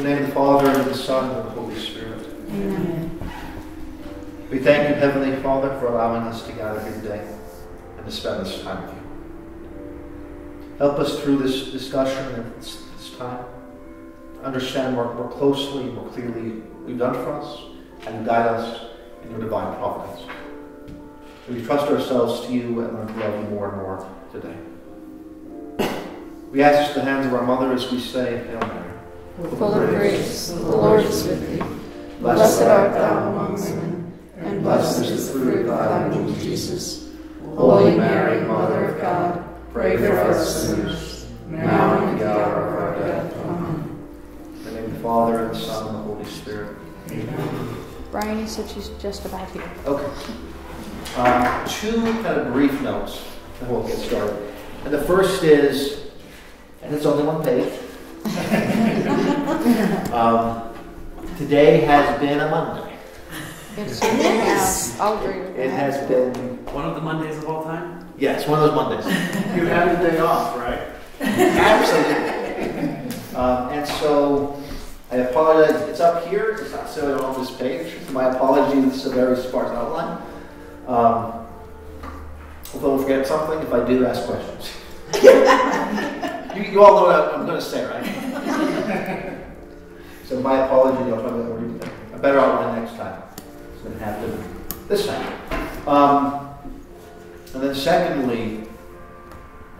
In the name of the Father, and of the Son, and of the Holy Spirit. Amen. We thank you, Heavenly Father, for allowing us to gather here today and to spend this time with you. Help us through this discussion and this, this time understand more, more closely, more clearly what you've done for us and guide us in your divine providence. We trust ourselves to you and learn to love you more and more today. We ask the hands of our mother as we say, Hail Mary. Full of grace, the Lord is with thee. Blessed art thou among women, and blessed is the fruit of thy womb, Jesus. Holy Mary, Mother of God, pray for us sinners, now and at the hour of our death. Amen. In the name of the Father, and the Son, and the Holy Spirit. Amen. Brian, said she's just about here. Okay. Um, two kind of brief notes, and we'll get started. And the first is, and it's only one page. um, today has been a Monday. It's yes. I'll agree with It that. has been, One of the Mondays of all time? yes, one of those Mondays. You have a day off, right? Absolutely. Um, and so I apologize. It's up here. It's not necessarily on this page. My apologies. It's a very sparse outline. Um, if I forget something, if I do, ask questions. you, you all know what I'm going to say, right? so my apology. I'll try to detail. A better outline next time. It's going to happen this time. Um, and then secondly,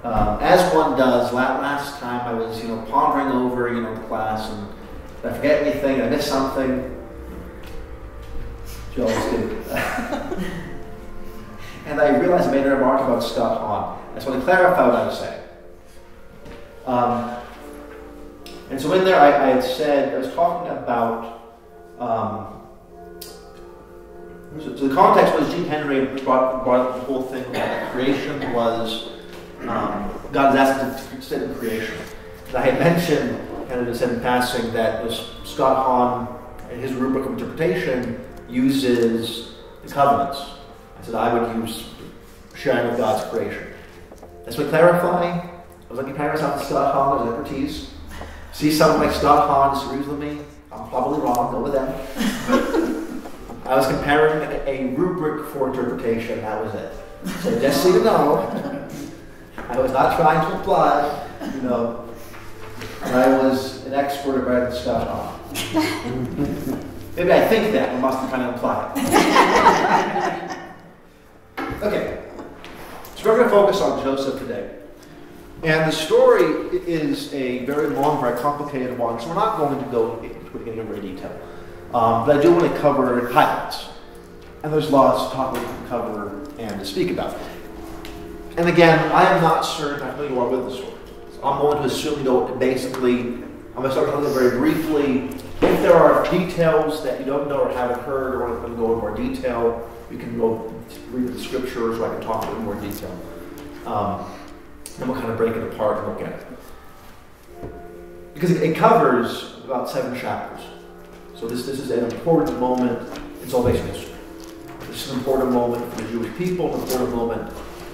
um, as one does, last time I was, you know, pondering over, you know, the class, and I forget anything? I miss something? You always do. and I realized I made a remark about Scott Hahn. I just want to clarify what I was saying. Um, and so in there, I, I had said, I was talking about, um, so so the context was G. Henry brought, brought the whole thing about creation was um, God is asked to sit in creation. And I had mentioned, kind of just in passing, that Scott Hahn, in his rubric of interpretation, uses the covenants. I said I would use sharing of God's creation. Just to clarify, I was looking at out Scott Hahn, his expertise. See someone like Scott Hahn disagrees with me, I'm probably wrong, go with them. I was comparing a, a rubric for interpretation, that was it. So just so you know, I was not trying to imply, you know, I was an expert about Scott Hahn. Maybe I think that, I must be trying to imply it. okay, so we're going to focus on Joseph today. And the story is a very long, very complicated one, so we're not going to go into it in great detail. Um, but I do want to cover highlights. And there's lots to talk about, to cover, and to speak about. And again, I am not certain I know you are with the story. So I'm going to assume you know basically, I'm going to start talking very briefly. If there are details that you don't know or haven't heard or want to go into more detail, you can go read the scriptures or I can talk in more detail. Um, then we'll kind of break it apart and look at it. Because it, it covers about seven chapters. So this, this is an important moment in salvation history. This is an important moment for the Jewish people, an important moment,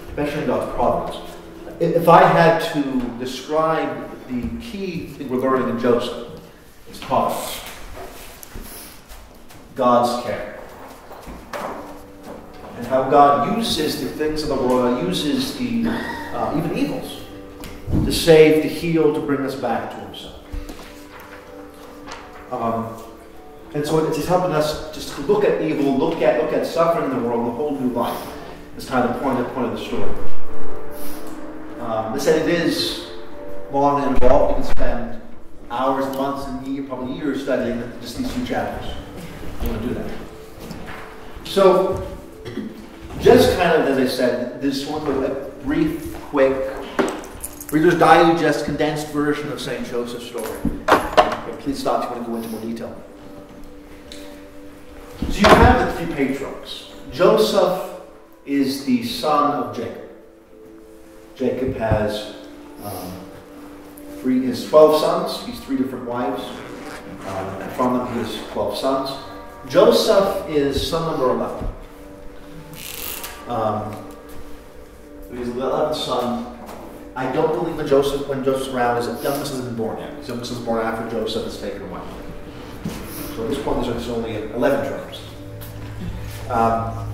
especially in God's providence. If I had to describe the key thing we're learning in Joseph, it's providence. God's care. And how God uses the things of the world, uses the uh, even evils, to save, to heal, to bring us back to Himself. Um, and so it's helping us just to look at evil, look at look at suffering in the world, a whole new life. It's kind of the point, the point of the story. Um, they said it is long and involved. You can spend hours, months, and year, probably years studying just these few chapters. You want to do that. So, just kind of as I said, this one a brief, quick, Reader's Digest condensed version of St. Joseph's story. Okay, please stop if you want to go into more detail. So you have the three patriarchs. Joseph is the son of Jacob. Jacob has um, three, has 12 sons. He's three different wives. Um, and from them, he has 12 sons. Joseph is son number 11. Um, he's the 11th son. I don't believe that Joseph when Joseph's around is youngest hasn't been born yet. His youngest was born after Joseph is taken away. So at this point, there's only 11 tribes. Um,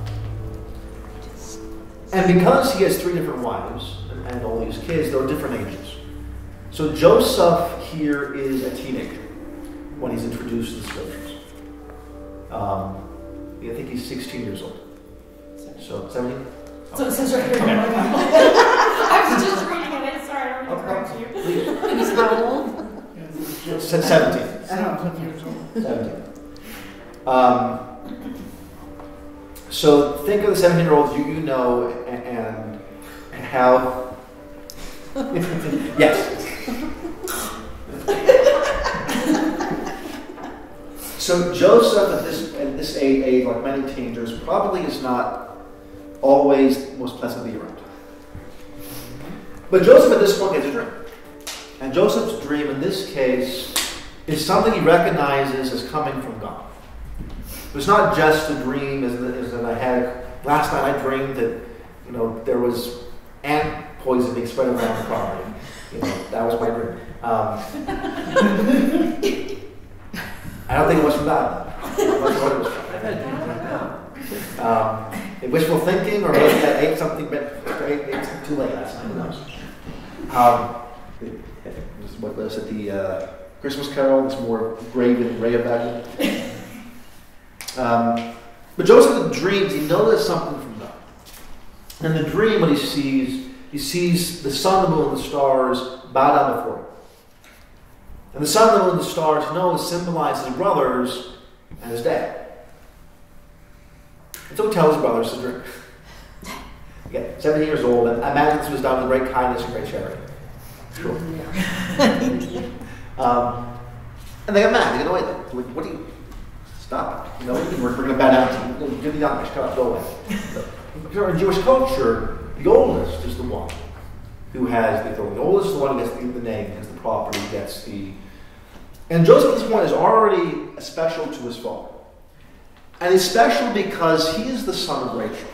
and because he has three different wives and, and all these kids, they're different ages. So Joseph here is a teenager when he's introduced to the scriptures. Um, I think he's 16 years old. So 17? So it says right here. I was just reading it. Sorry, I don't Okay. mean to correct you. Please. He's how old? Se- 17. Seventeen. 17. Um, so think of the 17 year olds you, you know and, and how. yes. so Joseph at this, at this age, age, like many teenagers, probably is not always most pleasant to be around. But Joseph at this point gets a dream. And Joseph's dream in this case is something he recognizes as coming from God. It's not just a dream as, as that I had last night. I dreamed that you know there was ant poison being spread around the property. You know that was my dream. Um, I don't think it was from God. Sure what it was from. Um, wishful thinking, or maybe I ate something, but ate, something too late last night. Who knows? Um, what was it? The uh, Christmas Carol. It's more graven, ray about it. Um, but Joseph dreams, he noticed something from God. And in the dream, what he sees, he sees the sun, the moon, and the stars bow down before him. And the sun, the moon, and the stars, he knows symbolize his brothers and his dad. And so he tells his brothers the dream. Again, 17 years old, and I imagine this was done with great kindness and great charity. Sure. um, and they get mad. They get annoyed. Like, what do you... Stop. You know, we're, we're going to bow down to you. Give the youngest. Come on, go away. You're in Jewish culture, the oldest is the one who has the authority. The oldest is the one who gets the, the name, gets the property, gets the. And Joseph at this point is already special to his father. And he's special because he is the son of Rachel.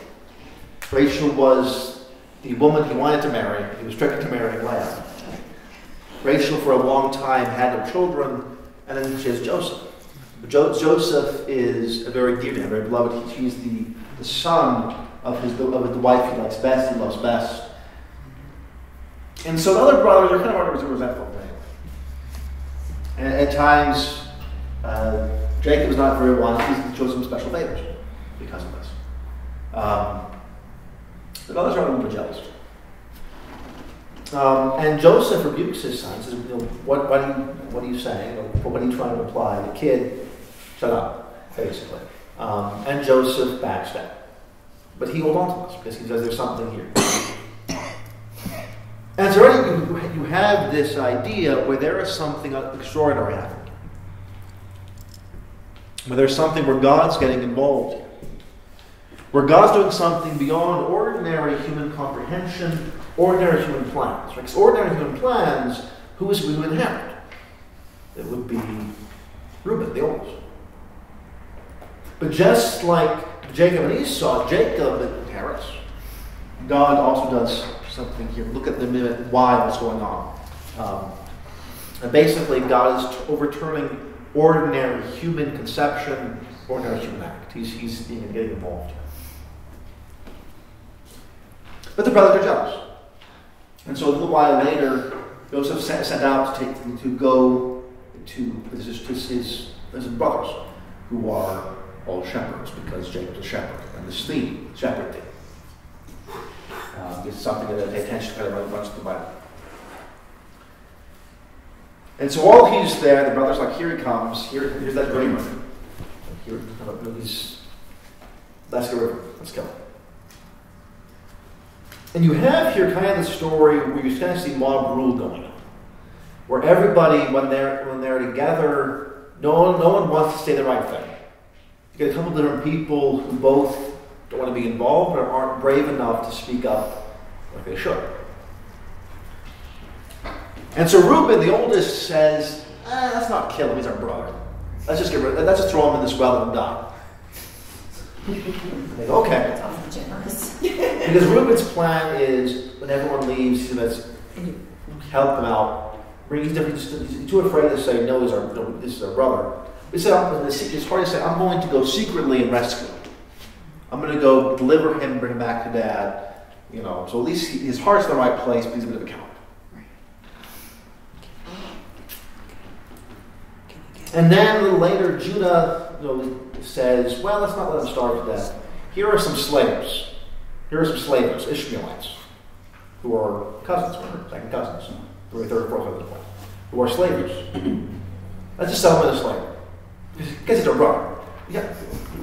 Rachel was the woman he wanted to marry. He was tricked into marrying Leah. Rachel, for a long time, had no children, and then she has Joseph. Jo- Joseph is a very dear to him, very beloved. He- He's the, the son of his of the wife he likes best, he loves best. And so the other brothers are kind of resentful him. And at times, uh, Jacob is not very wise. He's chosen special favors because of this. Um, the others are a little bit jealous. Um, and Joseph rebukes his son. Says, you know, what, what, are you, what are you saying? Or what are you trying to imply? The kid, shut up, basically. Um, and Joseph backs down. But he holds on to this because he says there's something here. And so already you, you have this idea where there is something extraordinary happening. Where there's something where God's getting involved. Where God's doing something beyond ordinary human comprehension, ordinary human plans. Because ordinary human plans, who is we to inherit? It would be Reuben, the oldest. But just like Jacob and Esau, Jacob inherits. God also does something here. Look at the minute why what's going on. Um, and basically, God is overturning ordinary human conception, ordinary human act. He's, he's getting involved. But the brothers are jealous. And so a little while later, Joseph sent, sent out to, take, to go to his, his, his, his brothers, who are all shepherds, because Jacob's a shepherd. And this theme, shepherd theme, um, is something that I pay attention to when it runs through the Bible. And so while he's there, the brother's like, here he comes, here, here's that dreamer. Here, he's, let's go, let's go. And you have here kind of the story where you kind of see mob rule going on. Where everybody, when they're when they're together, no one, no one wants to say the right thing. You get a couple different people who both don't want to be involved but aren't brave enough to speak up like they should. And so Reuben, the oldest, says, eh, let's not kill him, he's our brother. Let's just get rid let's just throw him in this well and die. They go, okay. That's awfully generous. Because Reuben's plan is when everyone leaves, he lets help them out. He's, too afraid to say, no, he's our, no, this is our brother. He said, it's hard to say, I'm going to go secretly and rescue him. I'm going to go deliver him, and bring him back to dad. You know, so at least he, his heart's in the right place, but he's a bit of a coward. And then a later, Judah you know, says, well, let's not let them starve to death. Here are some slaves. Here are some slaves, Ishmaelites, who are cousins, second cousins, are third, fourth, fifth, who are slavers. Let's just sell them as slaves. Because it's a brother. Yeah,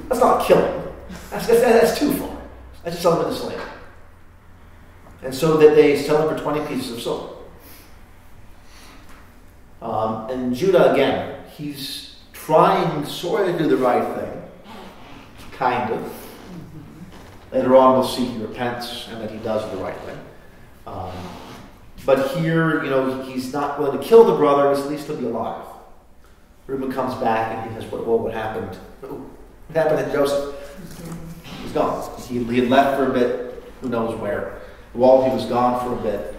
let's not kill him. That's, that's, that's too far. Let's just sell them as a slave. And so that they sell him for 20 pieces of silver. Um, and Judah, again, he's trying sort of to do the right thing. Kind of. Later on, we'll see he repents and that he does the right thing. Um, but here, you know, he's not willing to kill the brother, at least he'll be alive. Reuben comes back and he says, what, what happened? What happened to Joseph? He's gone. He, he had left for a bit, who knows where. While he was gone for a bit,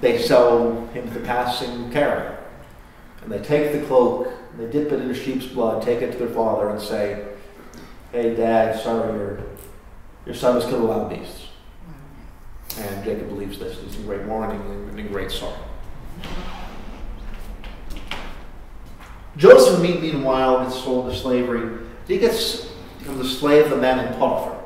they sell him to the passing Karen. And they take the cloak, and they dip it in a sheep's blood, take it to their father, and say, Hey, Dad, sorry, your, your son was killed with wild beasts. And Jacob believes this. He's in great mourning and in great sorrow. Joseph, meanwhile, gets sold to slavery. He gets becomes a slave of a man in Potiphar.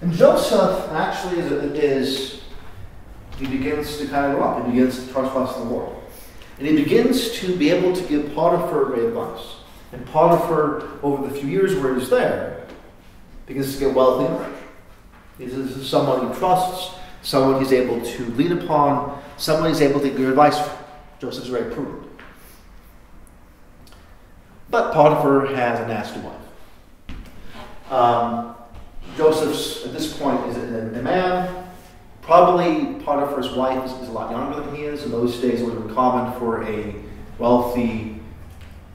And Joseph actually is, he begins to kind of grow up. He begins to trust the Lord. And he begins to be able to give Potiphar advice. And Potiphar, over the few years where he's there, begins to get wealthy and rich. This is someone he trusts, someone he's able to lean upon, someone he's able to give advice from. Joseph's very prudent. But Potiphar has a nasty wife. Um, Joseph's, at this point, is a, a, man. Probably Potiphar's wife is, is, a lot younger than he is. In those days, it been common for a wealthy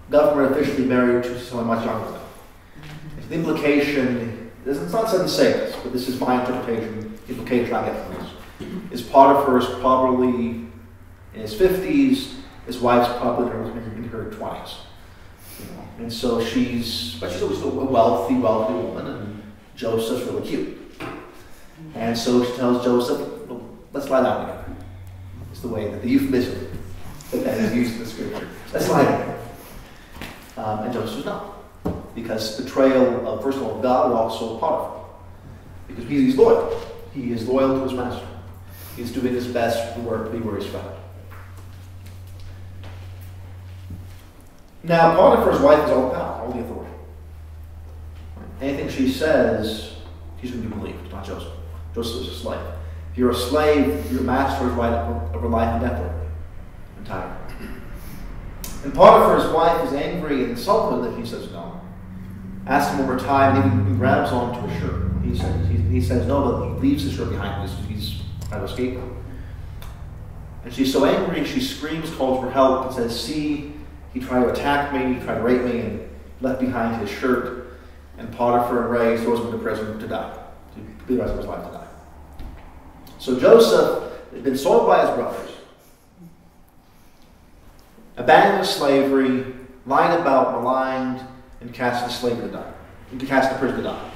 government official to be married to someone much younger than him. The implication, it's not said to say this, but this is my interpretation, the implication I get from this, is Potiphar is probably in his 50s. His wife's probably in her 20s. You? And so she's, but she's always a wealthy, wealthy woman, Joseph's really cute. And so she tells Joseph, let's lie down together. It's the way that the euphemism that is used in the scripture. Let's lie down. Um, and Joseph says no. Because betrayal of, first of all, God, but also Potiphar. Because he's loyal. He is loyal to his master. He's doing his best to work be where he's found. Now, Potiphar's wife is all power, all the authority. Anything she says, she's going to be believed, not Joseph. Joseph is a slave. If you're a slave, your master is right over life and death over entirely. And Potiphar's wife is angry and insulted that he says no. Asks him over time, and even grabs onto his shirt. He says, he, he says no, but he leaves the shirt behind him. He's trying to escape And she's so angry, she screams, calls for help, and says, See, he tried to attack me, he tried to rape me, and left behind his shirt. And Potiphar throws him into prison to die, to be the rest of his life to die. So Joseph had been sold by his brothers, abandoned slavery, lied about, maligned, and cast into slavery to die, and cast into prison to die.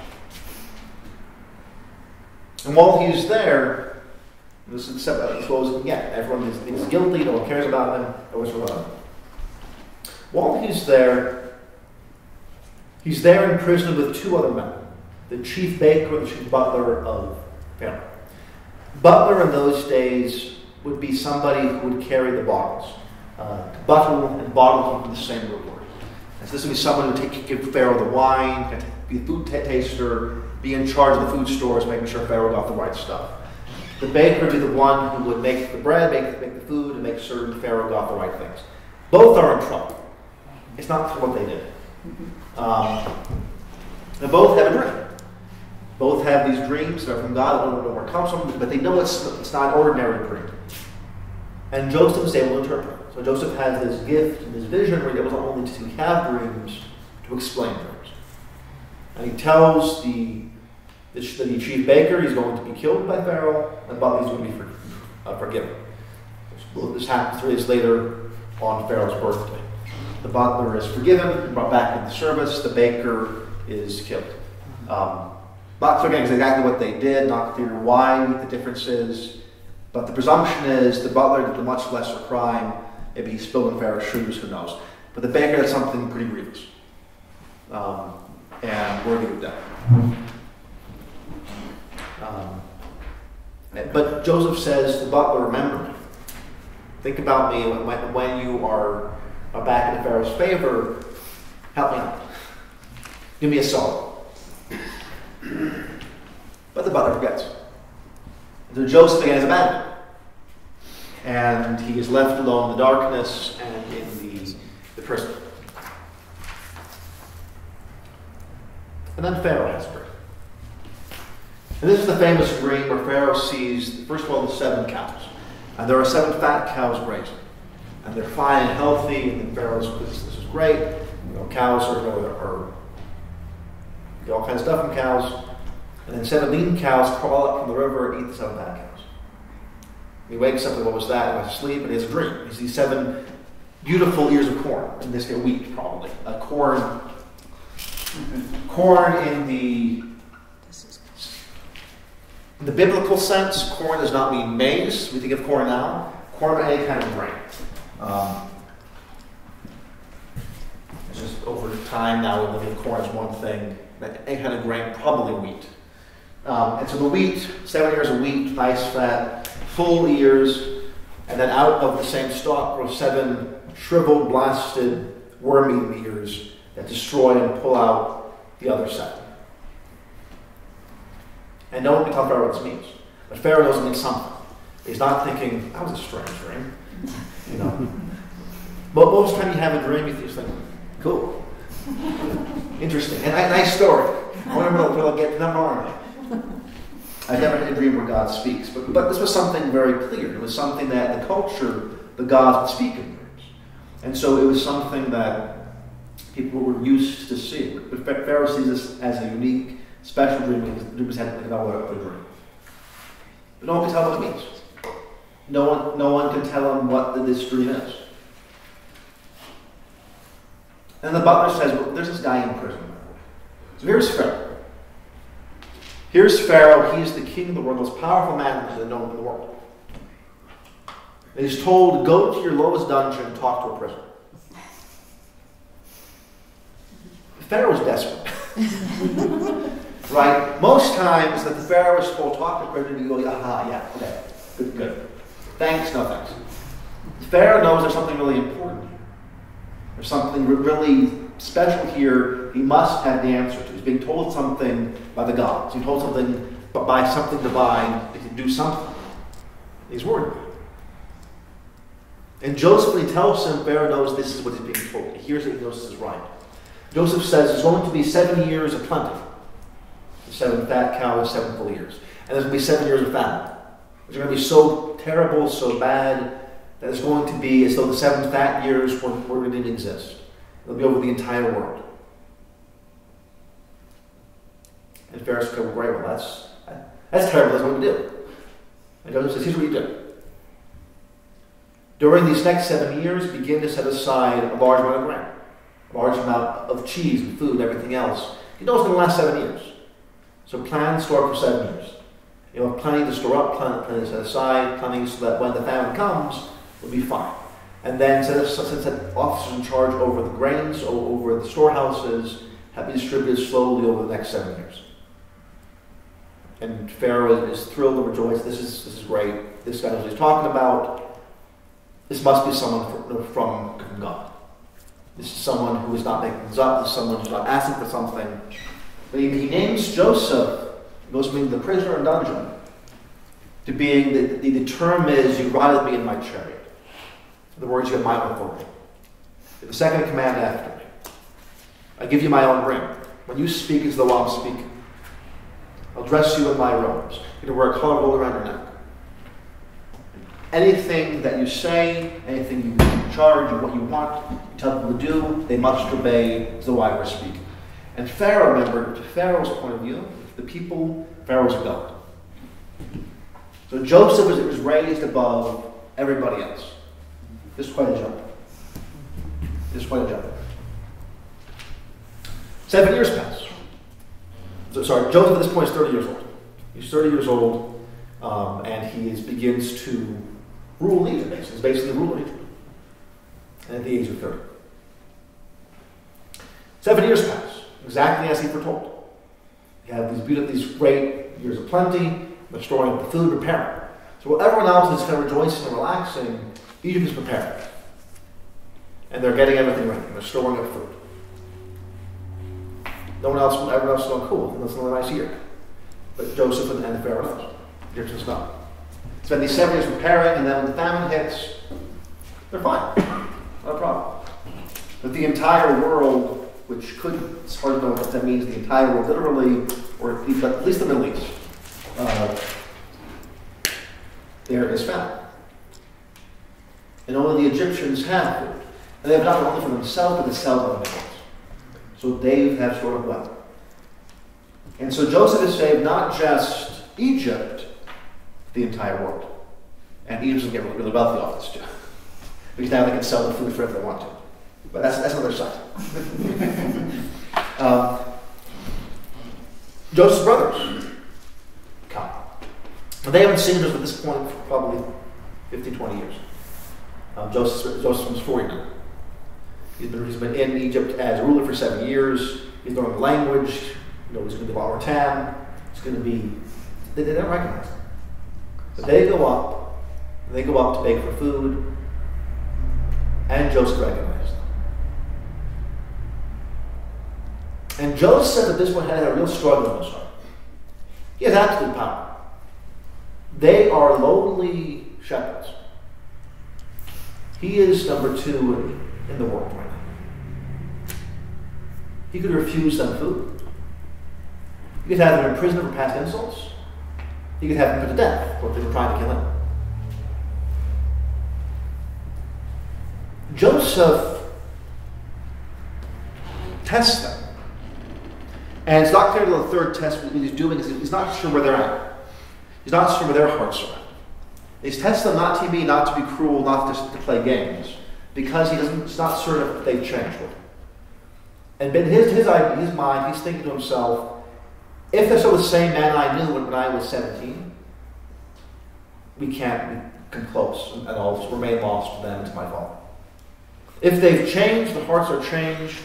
And while he's there, this is can get. Everyone is, is guilty, no one cares about them, no one's forgotten. While he's there, he's there in prison with two other men the chief baker and the chief butler of Pharaoh. Butler in those days would be somebody who would carry the bottles. Uh, bottle and bottle come from the same root word. And so this would be someone who would take, give Pharaoh the wine, be a food taster, be in charge of the food stores, making sure Pharaoh got the right stuff. The baker would be the one who would make the bread, make, make the food, and make certain Pharaoh got the right things. Both are in trouble. It's not for what they did. Um, they both have a dream. Both have these dreams that are from God. They don't know where it comes from, but they know it's, it's not an ordinary dream. And Joseph is able to interpret. So Joseph has this gift, and this vision, where he's able not only to have dreams, to explain dreams. And he tells the, the, the chief baker he's going to be killed by Pharaoh, and he's going to be for, uh, forgiven. This happens three days later on Pharaoh's birthday. The butler is forgiven, brought back into service. The baker is killed. Um, not again exactly what they did, not clear why the difference is, but the presumption is the butler did a much lesser crime. Maybe he spilled in Pharaoh's shoes, who knows. But the baker did something pretty grievous. Um, and worthy of death. Um, but Joseph says, the butler, remember me. Think about me when, when you are, are back in Pharaoh's favor. Help me out. Give me a song. But the butler forgets. So Joseph again is abandoned. And he is left alone in the darkness and in the, the prison. And then Pharaoh has a dream. And this is the famous dream where Pharaoh sees, first of all, the seven cows. And there are seven fat cows grazing. And they're fine and healthy, and the Pharaoh's, this, this is great. You know, cows are, you know, are all kinds of stuff from cows. And then seven lean cows crawl up from the river and eat the seven fat cows. He wakes up and what was that? He went to sleep and he has a dream. He sees seven beautiful ears of corn. In this case, wheat, probably. A corn corn in the in the biblical sense, corn does not mean maize. We think of corn now. Corn any kind of grain. Um, it's just over time now we look at corn as one thing. Any kind of grain, probably wheat. Um, and so the wheat, seven ears of wheat, nice fat, full ears, and then out of the same stalk grow seven shriveled, blasted, worm-eaten ears that destroy and pull out the other seven. And no one can tell Pharaoh what this means. But Pharaoh knows it means something. He's not thinking, that was a strange dream. You know. but most time you have a dream, you think, cool. Interesting. And a nice story. I wonder what will get number on I've never had a dream where God speaks. But, but this was something very clear. It was something that the culture, the gods would speak in dreams. And so it was something that people were used to seeing. But Pharaoh sees this as a unique, special dream because the dream was had to think what a dream. But no one can tell what it means. No one, no one can tell him what this dream is. And the butler says, well, there's this guy in prison. So here's Pharaoh. Here's Pharaoh. He's the king of the world, the most powerful man known in the world. And he's told, go to your lowest dungeon and talk to a prisoner. Pharaoh's desperate. right? Most times that the Pharaoh is told, talk to a prisoner, you go, aha, yeah, okay, good, good. Thanks, no thanks. Pharaoh knows there's something really important here. There's something really special here he must have the answer to. He's being told something by the gods. He's told something by something divine that can do something. He's worried And Joseph, when he tells him, Pharaoh knows this is what he's being told. He hears it, he knows this is right. Joseph says there's going to be seven years of plenty. Seven fat cows, seven full years. And there's going to be seven years of famine. Are going to be so terrible, so bad, that it's going to be as though the seven fat years were, were didn't exist. It'll be over the entire world. And Pharaoh says, well, great, well, that's, that's terrible. That's what we do. And Joseph says, here's what you do. During these next seven years, begin to set aside a large amount of grain, a large amount of cheese and food everything else. You know it's going to last seven years. So plan store for seven years. You know, plenty to store up, plenty to set aside, planning so that when the famine comes, we'll be fine. And then set, set officers in charge over the grains, over the storehouses, have been distributed slowly over the next seven years. And Pharaoh is thrilled and rejoiced. This is, this is great. This guy knows what he's talking about. This must be someone from, God. This is someone who is not making this up. This is someone who's not asking for something. But he names Joseph, from the prisoner in dungeon to being the, the, the term is, you ride with me in my chariot. In the words, you have my authority. The second command after me. I give you my own ring. When you speak, as though I'm speaking. I'll dress you in my robes. You're to wear a collar rolled around your neck. Anything that you say, anything you charge, or what you want, you tell people to do, they must obey as though I were speaking. And Pharaoh, remember, to Pharaoh's point of view, the people, Pharaoh's God. So Joseph was, was raised above everybody else. This is quite a jump. This is quite a jump. Seven years pass. So, sorry, Joseph at this point is 30 years old. He's 30 years old, um, and he is, begins to rule Egypt. He's basically the Egypt. And at the age of 30. Seven years pass, exactly as he foretold. You have these beautiful, these great years of plenty, the storing of the food, preparing. So while everyone else is kind of rejoicing and relaxing, Egypt is preparing. And they're getting everything ready. They're storing up food. No one else, everyone else is going, cool, that's another nice year. But Joseph and, the Pharaoh Egyptians not. Spend these seven years preparing, and then when the famine hits, they're fine. Not a problem. But the entire world which could, it's hard to know what that means, the entire world, literally, or at least, at least the Middle East, uh, there is famine. And only the Egyptians have food. And they have not only for themselves, but to sell to other nations. So they have sort of well. And so Joseph has saved not just Egypt, the entire world. And Egypt to get really wealthy off this too. Because now they can sell the food for if they want to. But that's, that's another side. um, Joseph's brothers come. And they haven't seen Joseph at this point for probably 15, 20 years. Um, Joseph, Joseph was 40 now. He's been, he's been in Egypt as a ruler for seven years. He's learning the language. You know, he's going to be Baal Tam. He's going to be. They, they don't recognize him. But they go up. They go up to beg for food. And Joseph recognizes And Joseph said that this one had a real struggle in his heart. He has absolute power. They are lowly shepherds. He is number two in the world right now. He could refuse them food. He could have them in prison for past insults. He could have them put to death, what they were trying to kill him. Joseph tests them. And it's not clear to the third test what he's doing is he's not sure where they're at. He's not sure where their hearts are at. He's testing them not to be not to be cruel, not just to play games, because he doesn't. He's not certain if they've changed. And in his his his mind, he's thinking to himself, if they're the same man I knew when, I was seventeen, we can't come close, and I'll remain lost to them to my father. If they've changed, the hearts are changed.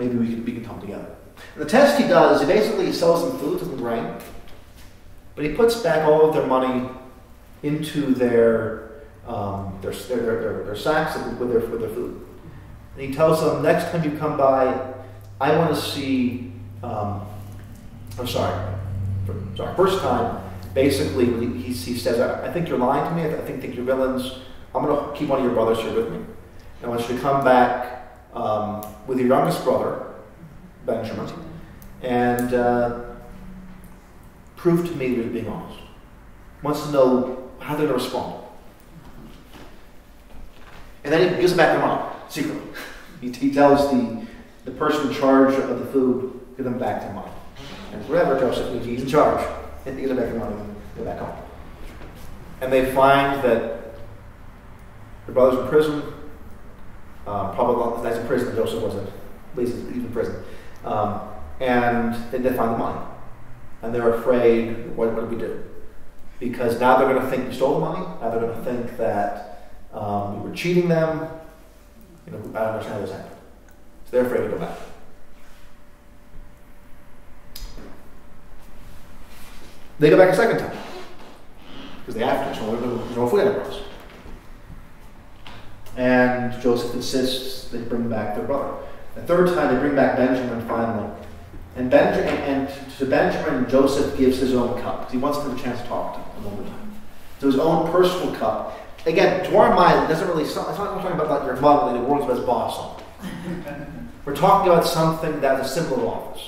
Maybe we can, we can come together. And the test he does, he basically sells them food, to the grain, but he puts back all of their money into their um, their, their, their, their, sacks with their, with their food. And he tells them, next time you come by, I want to see, um, I'm sorry, sorry, first time, basically, he, he says, I think you're lying to me, I think, think you're villains, I'm going to keep one of your brothers here with me. And I want you to come back um, with your youngest brother, Benjamin, and uh, to me you're being honest. Wants to know how they're going to respond. And then he gives them back their money, secretly. He, he tells the, the person in charge of the food, give them back their money. And whatever Joseph, he's in charge. And he gives them back money and go back home. And they find that their brother's in prison. Uh, probably not as in prison. Joseph wasn't. He's in prison. Um, and then they find the money. And they're afraid, what, what do we do? Because now they're going to think we stole the money. Now they're going to think that um, we were cheating them. You know, I don't understand how this happened. So they're afraid to go back. They go back a second time. Because they have to. There's no food enterprise. And Joseph insists they bring back their brother. The third time they bring back Benjamin finally. And, Benjamin, and to Benjamin, Joseph gives his own cup because he wants to have a chance to talk to him one more time. So his own personal cup. Again, to our mind, it doesn't really. It's not, it's not talking about like your mother, the world's best boss. We're talking about something that was a simple office,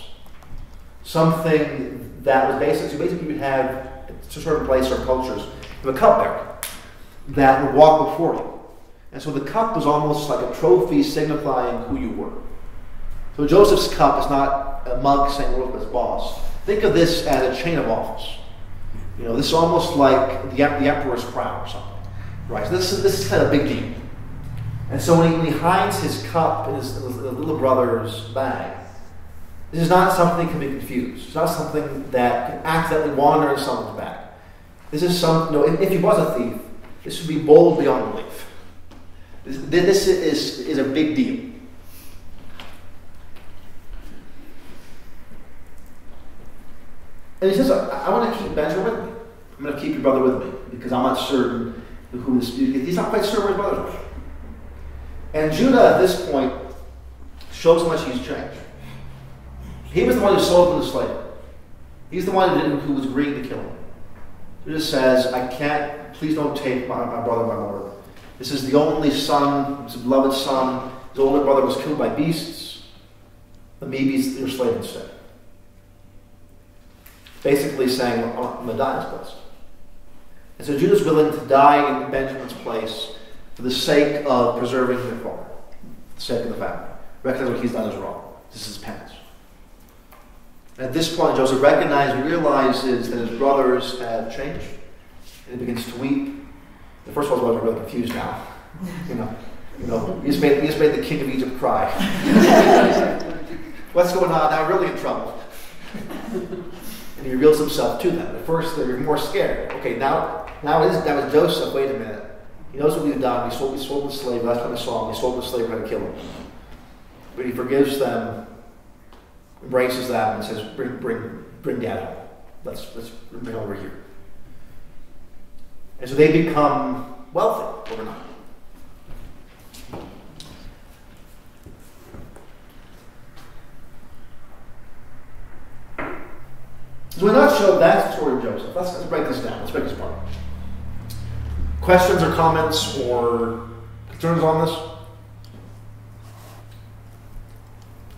something that was basically basically you would have to certain place or cultures, have a cupbearer that would walk before you. And so the cup was almost like a trophy signifying who you were. So Joseph's cup is not a mug saying world's best boss. Think of this as a chain of office. You know, this is almost like the, the emperor's crown or something, right? So this is this is kind of a big deal. And so when he, when he hides his cup in his, his little brother's bag, this is not something that can be confused. It's not something that can accidentally wander in someone's bag. This is some. No, if, if he was a thief, this would be bold beyond belief. This, is, is a big deal. And he says, I, want to keep Benjamin with me. I'm going to keep your brother with me because I'm not certain who this is. He's not quite certain where his brother is. And Judah, at this point, shows how much he's changed. He was the one who sold him to slavery. He's the one who, who was agreeing to kill him. Judah says, I can't, please don't take my, my brother, my lord. This is the only son, his beloved son. His older brother was killed by beasts. The he's your slave instead. Basically saying, I'm going to die in his place. And so Judah's willing to die in Benjamin's place for the sake of preserving their father, the sake of the family. Recognize what he's done is wrong. This is his penance. At this point, Joseph recognizes, and realizes that his brothers have changed, and he begins to weep. The first one's really confused now. You know, you know, he just made, he just made the king of Egypt cry. What's going on? Now, really in trouble. and he reveals himself to them. At first, they're more scared. Okay, now, now it is now it's Joseph. Wait a minute. He knows what we've done. We sold, sold the slave. Last time I saw him, we sold the slave. We're going to kill him. But he forgives them, embraces them, and says, "Bring, bring, bring Dad home. Let's let's bring him over here." And so they become wealthy overnight. So in a nutshell, that's the story of Joseph. Let's, let's break this down. Let's break this apart. Questions or comments or concerns on this?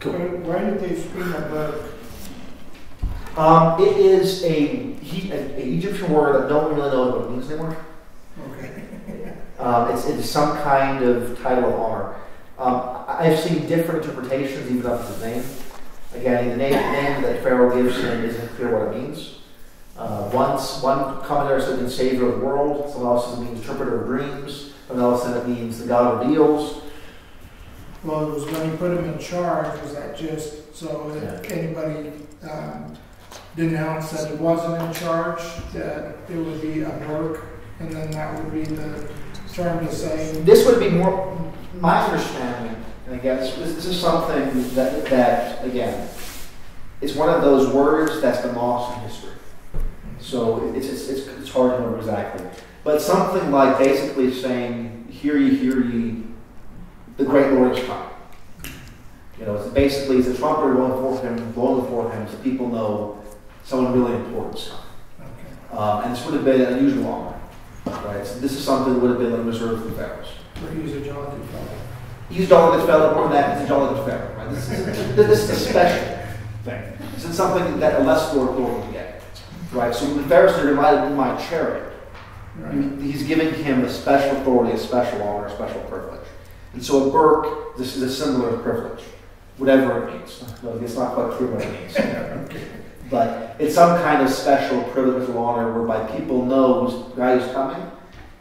Cool. Why did they scream about Um, it is a, he, a, a Egyptian word that no one really knows what it means anymore. Okay. Um, it's, it's some kind of title of honor. Um, I've seen different interpretations even of his name. Again, the name, name that Pharaoh gives him isn't clear what it means. Uh, once, one commentator said it means savior of the world. Someone else says it means interpreter of dreams. Someone else said it means the God of deals. Well, it was when he put him in charge, was that just so that anybody um, denounced that it wasn't in charge, that it would be a work, and then that would be the term to say, This would be more, my understanding, and again, this, this is something that, that, again, it's one of those words that's been lost in history. So it's, it's, it's, it's hard to remember exactly. But something like basically saying, hear ye, hear ye, the great Lord is. You know, it's basically, it's a trumpeter blowing before him, blowing before him, so people know someone really important okay, Um, and this would have been an unusual honor. Right? So this is something that would have been reserved for the pharaohs. but he was a John D. fellow. He's Jolly Good Fellow, more than that, he's a Jolly Good Pharaoh. Right? This, is, this is a special thing. This is something that a less Lord would get. Right? So when the Pharaohs are invited in my chariot, Right. he's giving him a special authority, a special honor, a special privilege. And so Abrek, this is a similar privilege, whatever it means. It's not quite clear what it means. But it's some kind of special privilege or honor whereby people know the guy who's coming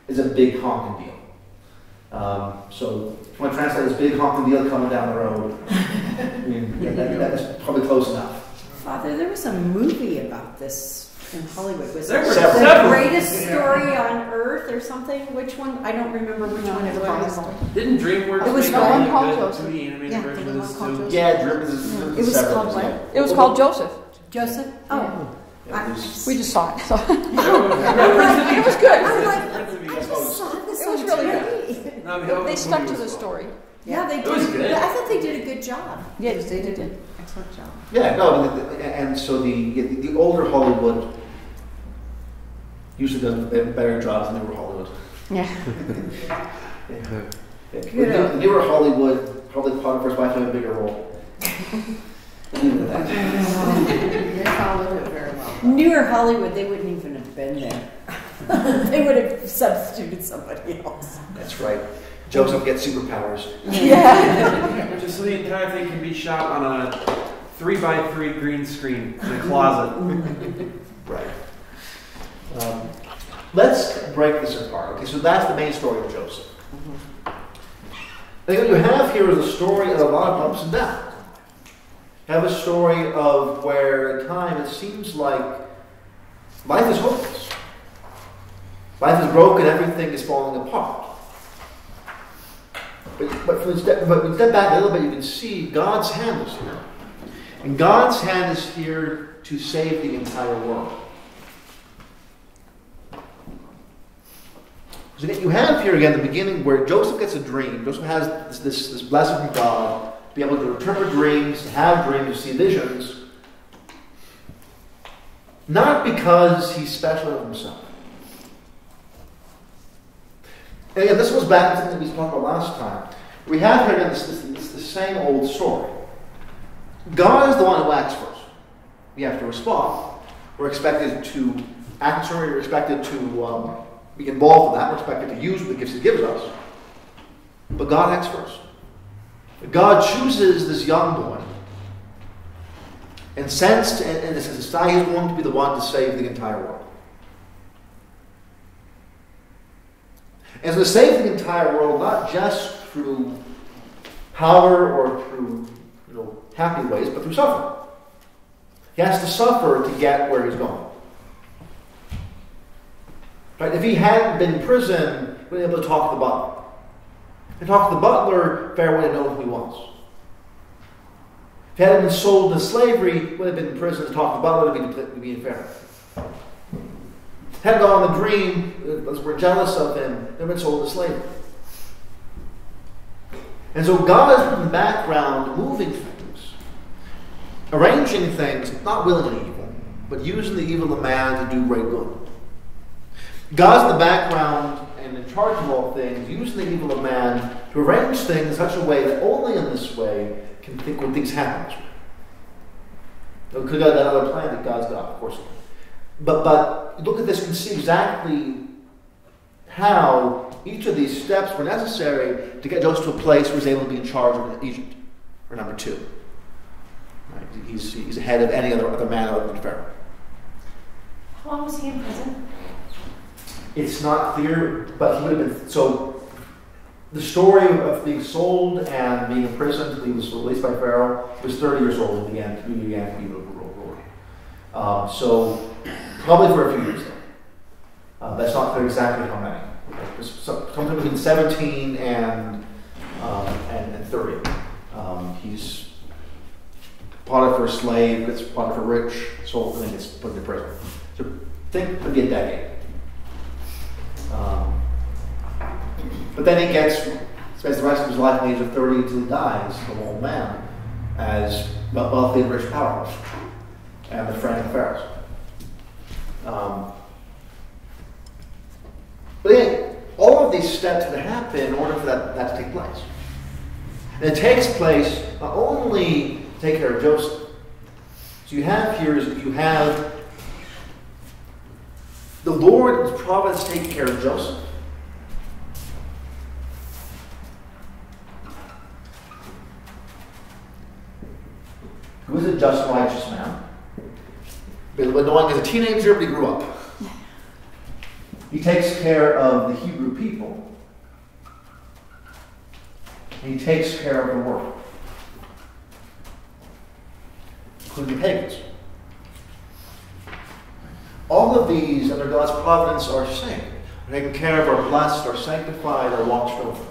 is a big honking deal. Um, so if you want to translate this big honking deal coming down the road, I mean, that, that's probably close enough. Father, there was a movie about this in Hollywood. Was There it were the several. greatest story on earth or something? Which one? I don't remember which one it was. Didn't DreamWorks It was make the a really called good Joseph. 2D animated Yeah, version the of this called too? Joseph. Yeah, drip is, It was several, called what? It was called Joseph. Joseph? Oh. Yeah, it was- We just saw it. So. It was good. I'm like, I I just saw this It was really TV. No, I mean, They stuck to the story. Yeah, they It was did. good. I thought they did a good job. Yes, they did. An excellent job. Yeah, no, I mean, the- and so the, the older Hollywood usually does better jobs than the newer Hollywood. Yeah. Yeah. The newer Hollywood, probably Potiphar's wife had a bigger role. Leave it at that. They followed it very well. Newer Hollywood, they wouldn't even have been there. they would have substituted somebody else. That's right. Joseph gets superpowers. Yeah. Just so the entire thing can be shot on a three by three green screen in a closet. Right. Um, let's break this apart. Okay, so that's the main story of Joseph. And what you have here is a story of a lot of ups and downs. Have a story of where at time it seems like life is hopeless. Life is broken, everything is falling apart. But, but, from step, but when you step back a little bit, you can see God's hand is here. And God's hand is here to save the entire world. So you have here again the beginning where Joseph gets a dream. Joseph has this, this, this blessing from God be able to interpret dreams, to have dreams, see visions. Not because he's special in himself. And again, this was back to something we talked about last time. We have here again this, this, this, the same old story. God is the one who acts first. We have to respond. We're expected to act, sorry, we're expected to um, be involved in that. We're expected to use the gifts He gives us. But God acts first. God chooses this young boy and sends to, and, and society is going to be the one to save the entire world. And to save the entire world, not just through power or through you know, happy ways, but through suffering. He has to suffer to get where he's going. Right? If he hadn't been in prison, he would be able to talk to the butler. And talk to the butler, would have known who he was. If he hadn't been sold into slavery, he would have been in prison to talk to the butler to be, to in Pharaoh. Had gone on the dream, uh, because we're jealous of him, they've been sold into slavery. And so God is in the background moving things, arranging things, not willingly evil, but using the evil of man to do great good. God's in the background and charge of all things, using the evil of man to arrange things in such a way that only in this way can think when things happen. It could have that other plan that God's got, of course. But but look at this and see exactly how each of these steps were necessary to get Joseph to a place where he's able to be in charge of Egypt, or number two. Right? He's, he's ahead of any other, other man other than Pharaoh. How long was he in prison? It's not clear, but he would have been. So, the story of being sold and being imprisoned, he was released by Pharaoh, was 30 years old and began, he began to be a ruler. Um, so, probably for a few years, though. Uh, that's not clear exactly how many. Something between 17 and, um, and, and 30. Um, he's Potiphar slave, gets Potiphar rich, sold, and then gets put into prison. So, think it could be a decade. Um, but then he gets, spends the rest of his life at the age of 30 until he dies, an old man, as wealthy and rich, powerless, and the friend of Pharaoh. Um, but again, all of these steps that happen in order for that, that to take place. And it takes place not only to take care of Joseph. So you have here is you have the Lord's providence taking care of Joseph. Who is a just righteous man? But knowing as a teenager, but he grew up. He takes care of the Hebrew people. He takes care of the world, including the pagans. All of these, under God's providence, are saved, are taken care of, are blessed, are sanctified, are watched over.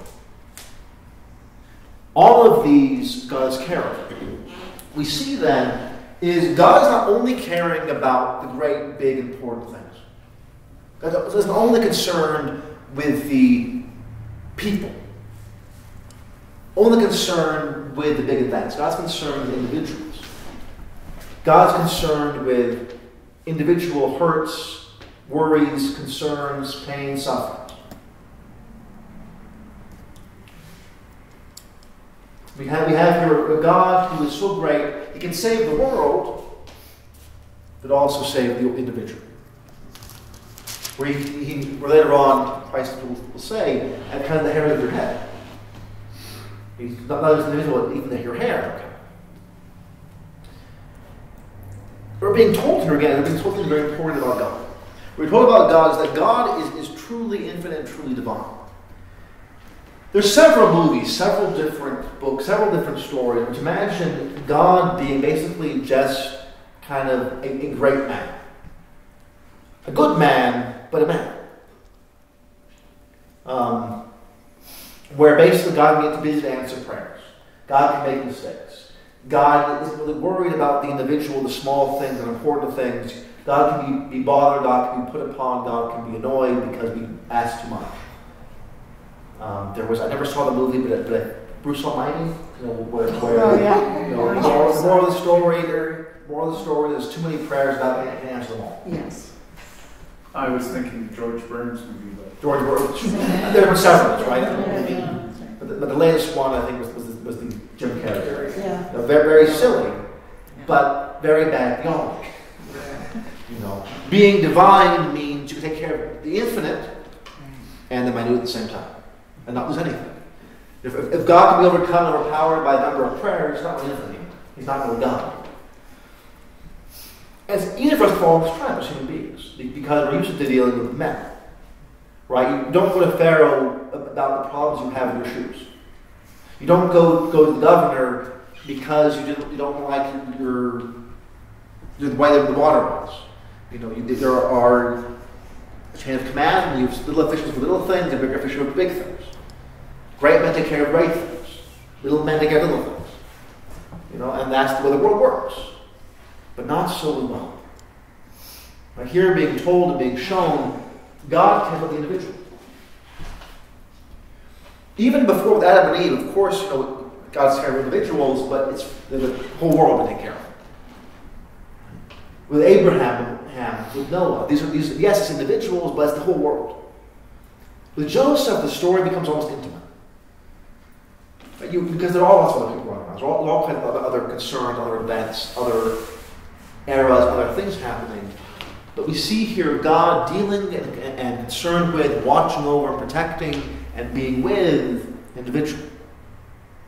All of these, God's care of. We see then is God is not only caring about the great, big, important things. God is not only concerned with the people, only concerned with the big events. God's concerned with individuals. God's concerned with individual hurts, worries, concerns, pain, suffering. We have, we have here a God who is so great, he can save the world, but also save the individual. Where, he, he, where later on, Christ will, will say, I've the hair of your head. He's not, not as individual, even your hair. Okay. We're being told here again, we're being told something very important about God. We're told about God is that God is, is truly infinite truly divine. There's several movies, several different books, several different stories which imagine God being basically just kind of a, a great man. A good man, but a man. Um, where basically God can get too busy to answer prayers. God can make mistakes. God isn't really worried about the individual, the small things, and important things. God can be, be bothered, God can be put upon, God can be annoyed because we ask too much. Um, there was I never saw the movie, but, but Bruce Almighty, you know, where, where Oh, yeah. you know, moral, moral of the story, moral of the story, there's too many prayers, God can't answer them all. Yes. I was thinking George Burns movie, but George Burns. There were several, right? But the, but the latest one, I think, was, was, the, was the Jim Carrey. Yeah. Know, very, very silly, but very bad theology. You know, being divine means you can take care of the infinite and the minute at the same time, and not lose anything. If, if, God can be overcome and overpowered by a number of prayers, he's not really infinite. He's not really God. And it's easy for us to fall into trap as human beings because we're used to dealing with men. Right? You don't go to Pharaoh about the problems you have in your shoes. You don't go go to the governor because you didn't you don't like your the way the water was. You know, you, there are a chain of command, you have little officials for little things and bigger officials for big things. Great men take care of great things. Little men take care of little things. You know, and that's the way the world works. But not so with God. Right here being told and being shown, God cares about the individual. Even before Adam and Eve, of course, you know, God's care of individuals, but it's the whole world to take care of. With Abraham, Ham, with Noah, these are these yes, it's individuals, but it's the whole world. With Joseph, the story becomes almost intimate. You, because there are lots of other people running around. There are all, all kinds of other, other concerns, other events, other eras, other things happening. But we see here God dealing and, and concerned with, watching over, and protecting, and being with individual.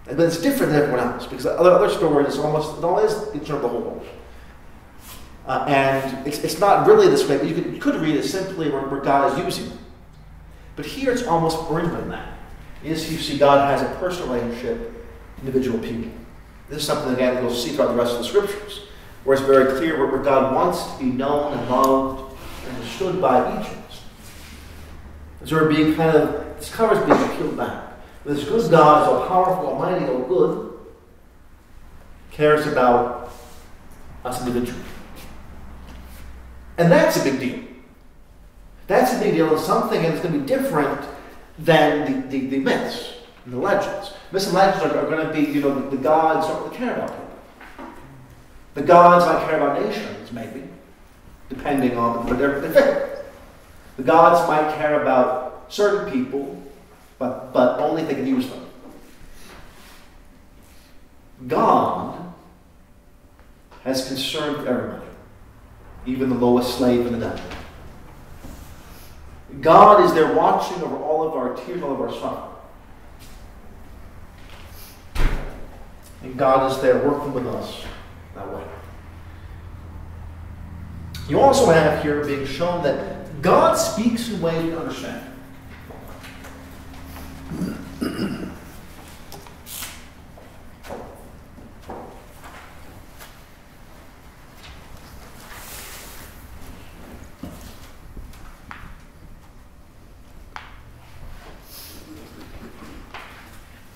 But it's different than everyone else because other other stories it's almost it always concerned the whole. Uh, and it's, it's not really this way, but you could, you could read it simply where, where God is using it. But here it's almost more than that. Is you see God has a personal relationship individual people. This is something again you'll see throughout the rest of the scriptures, where it's very clear where, where God wants to be known and loved and understood by each of us. As we're being kind of this cover is being peeled back. This good God, is all powerful, almighty, all good, cares about us individually. And that's a big deal. That's a big deal and something that's going to be different than the, the, the myths and the legends. Myths and legends are, are going to be, you know, the, the gods don't really care about people. The gods might care about nations, maybe, depending on but they're, they're. The gods might care about certain people, but, but only if they can use them. God has concern for everybody, even the lowest slave in the dungeon. God is there watching over all of our tears, all of our suffering. And God is there working with us that way. You also have here being shown that God speaks in ways we understand.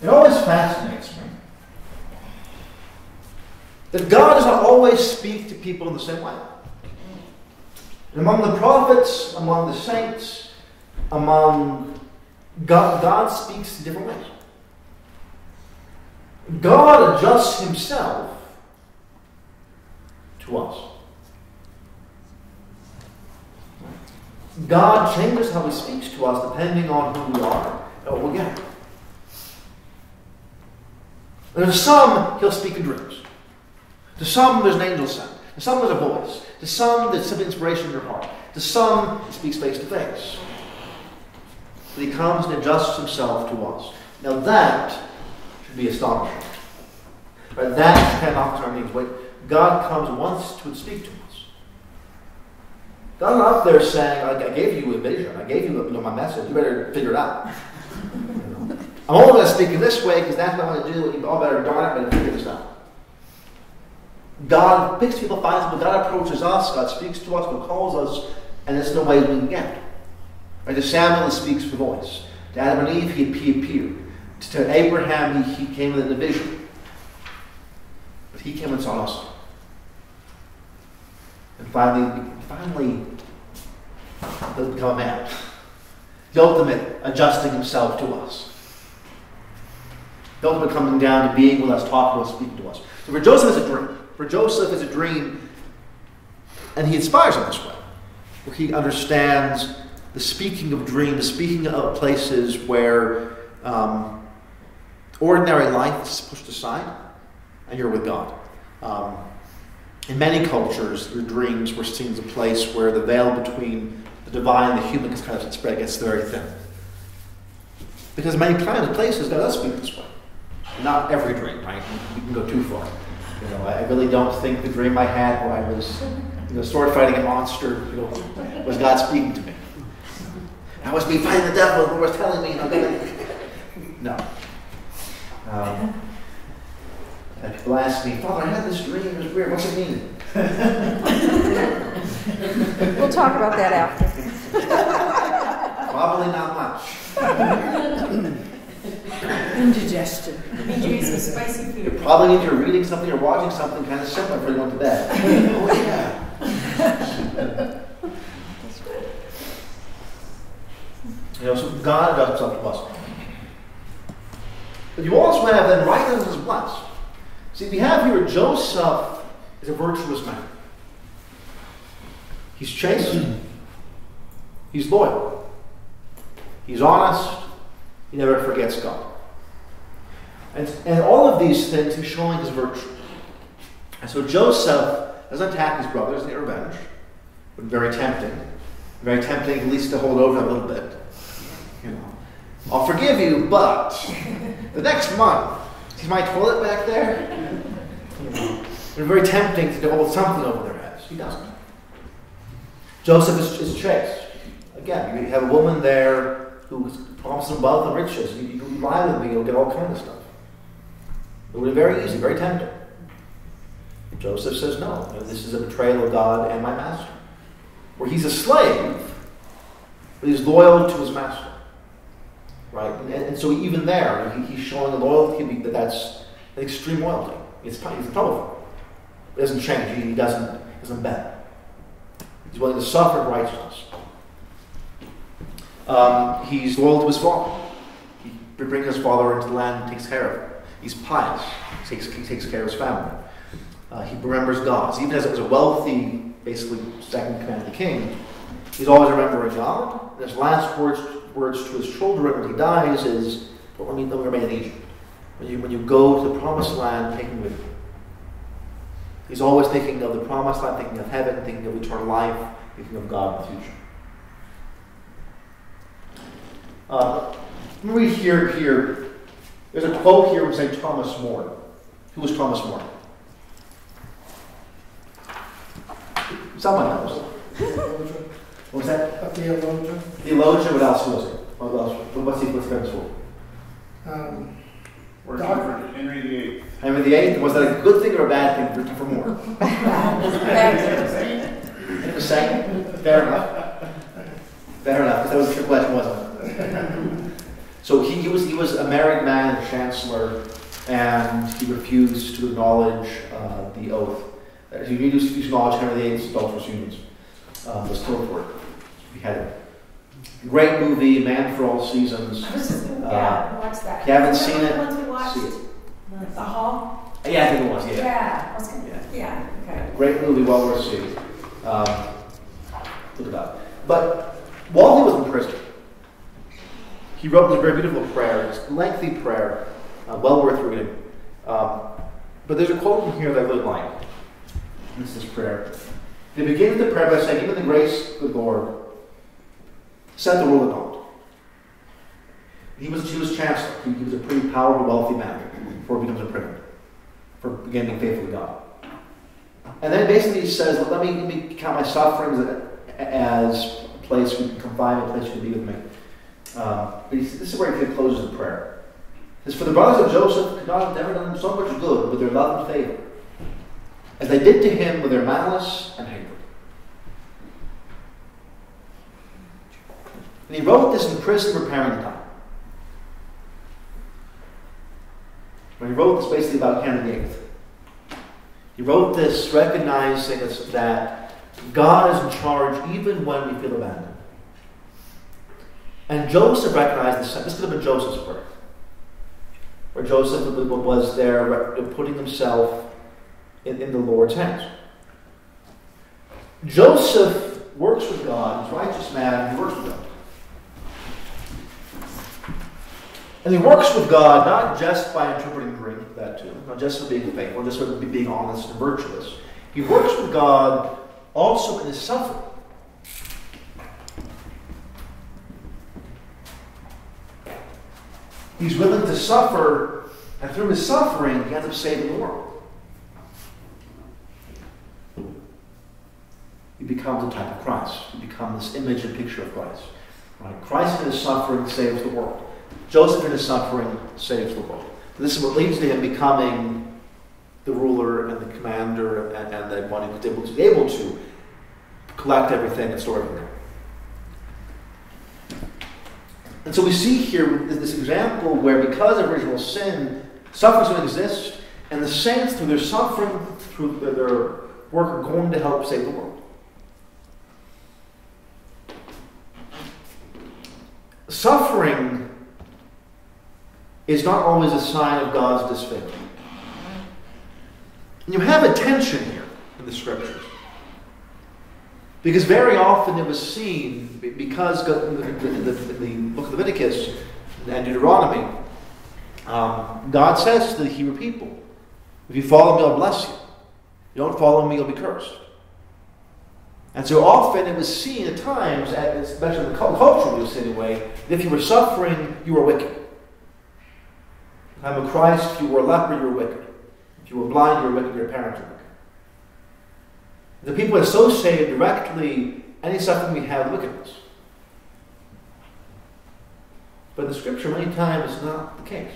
It always fascinates me that God does not always speak to people in the same way. And among the prophets, among the saints, among God, God speaks different ways. God adjusts himself to us. God changes how he speaks to us depending on who we are and what we get. To some, he'll speak in dreams. To some, there's an angel sent. To some, there's a voice. To some, there's some inspiration in your heart. To some, he speaks face to face. But he comes and adjusts himself to us. Now that should be astonishing. Of often our needs. When God comes wants to speak to us. God's not up there saying, I, gave you a vision, I gave you, you know, my message, you better figure it out. I'm only going to speak in this way because that's what I want to do, and you all better darn it, better figure this out. God picks people, finds people, God approaches us, God speaks to us, God calls us, and there's no way we can get. Right? To Samuel, he speaks for voice. To Adam and Eve, he, he appeared. To Abraham, he, he came in the vision. But he came and saw us. And finally, finally, doesn't become a man. The ultimate adjusting himself to us. The ultimate coming down to being with us, talking to us, speaking to us. So for Joseph, it's a dream. For Joseph, it's a dream, and he inspires in this way, where he understands the speaking of dreams, speaking of places where um, ordinary life is pushed aside, and you're with God. Um, in many cultures, your dreams were seen as a place where the veil between the divine and the human gets kind of spread, gets very thin. Because many times places, God does speak this way. Not every dream, right? You can go too far. You know, I really don't think the dream I had where I was, you know, sword fighting a monster, you know, was God speaking to me. I was me fighting the devil, and the Lord was telling me, you know, no. Um, and people ask me, Father, I had this dream, it was weird, what's it mean? We'll talk about that after. Probably not much. Indigestion. spicy You probably need you're reading something or watching something kind of similar before you went to bed. oh yeah. You know, so God does himself to us. But you also have then right as blessed. See, we have here Joseph is a virtuous man. He's chaste. He's loyal. He's honest. He never forgets God. And, and all of these things he's showing his virtue. And so Joseph doesn't attack his brothers get revenge. But very tempting. Very tempting at least to hold over a little bit. I'll forgive you, but the next month, see my toilet back there? It's very tempting to hold something over their heads. He doesn't. Joseph is, is chaste. Again, you have a woman there who promises him wealth and riches. You, you lie with me, you'll get all kinds of stuff. It would be very easy, very tempting. Joseph says, No, this is a betrayal of God and my master. Where he's a slave, but he's loyal to his master. Right? And, and so even there, he, he's showing loyalty that that's an extreme loyalty. It's, it's powerful. It doesn't change. He, he doesn't, doesn't bend. He's willing to suffer righteousness. Um, he's loyal to his father. He brings his father into the land and takes care of him. He's pious. He takes, he takes care of his family. Uh, he remembers God. So even as, as a wealthy, basically second command of the king, he's always remembering God. And his last words, words to his children when he dies is, "But let me, let me remain in Egypt. When you, when you go to the promised land, take me with you." He's always thinking of the promised land, thinking of heaven, thinking of eternal life, thinking of God in the future. Uh, we hear here, there's a quote here from St. Thomas More. Who was Thomas More? Someone knows. What was that? A theologian. Theologian, what else was it? What else? What's he what's he famous for? Um, Working for Henry VIII. Henry VIII. Was that a good thing or a bad thing for, for More? It was second. Fair enough. Fair enough, because that was your question, wasn't it? So he, he was he was a married man, a chancellor, and he refused to acknowledge uh, the oath. Uh, he refused to acknowledge Henry VIII's adulterous unions. Um, was killed for Had a great movie, Man for All Seasons. I was just gonna, Uh, yeah, watch that. if you haven't seen it, ones we watched? see it. The Hall? Yeah, I think it was. Yeah. Yeah, I was gonna, Yeah. yeah, okay. Great movie, well worth seeing. Um, look it up. But while he was in prison, he wrote this very beautiful prayer, this lengthy prayer, uh, well worth reading. Um, but there's a quote in here that I really like. This is prayer. They begin the prayer by saying, Even the grace of the Lord set the world naught. He was, was chancellor. He, he was a pretty powerful, wealthy man. before he becomes a imprisoned for again being faithful to God. And then basically he says, let me, let me count my sufferings as a place you can confide, a place you can be with me. Um, but this is where he closes the prayer. He says, For the brothers of Joseph could not have ever done him so much good with their love and favor, as they did to him with their malice and hatred. And he wrote this in prison preparing the time. When he wrote this basically about Henry VIII. He wrote this recognizing that God is in charge even when we feel abandoned. And Joseph recognized this. This could have been Joseph's prayer. Where Joseph was there putting himself in, in the Lord's hands. Joseph works with God, he's a righteous man, he works with God. And he works with God not just by interpreting dreams, that too, not just for being faithful, just for being honest and virtuous. He works with God also in his suffering. He's willing to suffer, and through his suffering, he ends up saving the world. He becomes a type of Christ. He becomes this image and picture of Christ. Right? Christ in his suffering saves the world. Joseph in his suffering saves the world. This is what leads to him becoming the ruler and the commander and, and the one who's able to, able to collect everything and store everything. And so we see here this example where because of original sin, suffering doesn't exist, and the saints, through their suffering, through their work, are going to help save the world. Suffering is not always a sign of God's disfavor. You have a tension here in the scriptures. Because very often it was seen, because in the, in the, the book of Leviticus and Deuteronomy, um, God says to the Hebrew people, if you follow me, I'll bless you. If you don't follow me, you'll be cursed. And so often it was seen at times, especially in the cultural use anyway, that if you were suffering, you were wicked. If I'm a Christ, if you were a leper, you were wicked. If you were blind, you were wicked, your parents were wicked. The people associated directly any suffering we have with wickedness. But the scripture, many times, it's not the case.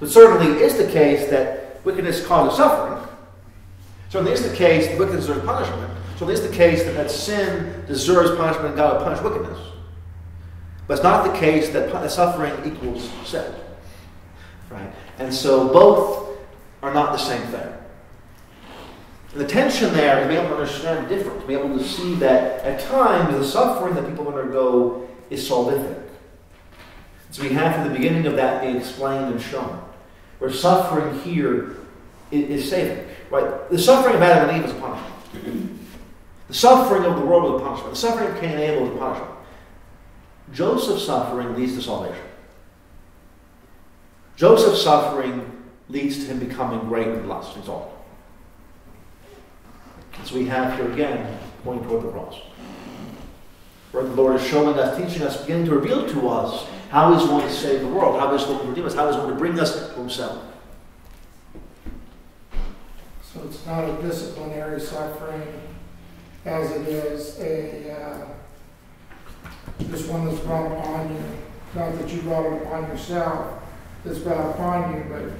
But certainly is the case that wickedness causes suffering. Certainly is the case that wickedness deserves punishment. Certainly is the case that, that sin deserves punishment and God will punish wickedness. But it's not the case that suffering equals sin. Right? And so both are not the same thing. And the tension there is being able to understand the difference, be able to see that at times the suffering that people undergo is salvific. So we have from the beginning of that being explained and shown. Where suffering here is, is saving. Right? The suffering of Adam and Eve is a punishment. The suffering of the world is a punishment. The suffering of Cain and Abel is a punishment. Joseph's suffering leads to salvation. Joseph's suffering leads to him becoming great and blessed. It's all. So we have here again pointing toward the cross. Where the Lord is showing us, teaching us, beginning to reveal to us how He's going to save the world, how He's going to redeem us, how He's going to bring us to Himself. So it's not a disciplinary suffering as it is a uh, just one that's brought upon you. Not that you brought it upon yourself, that's brought upon you, but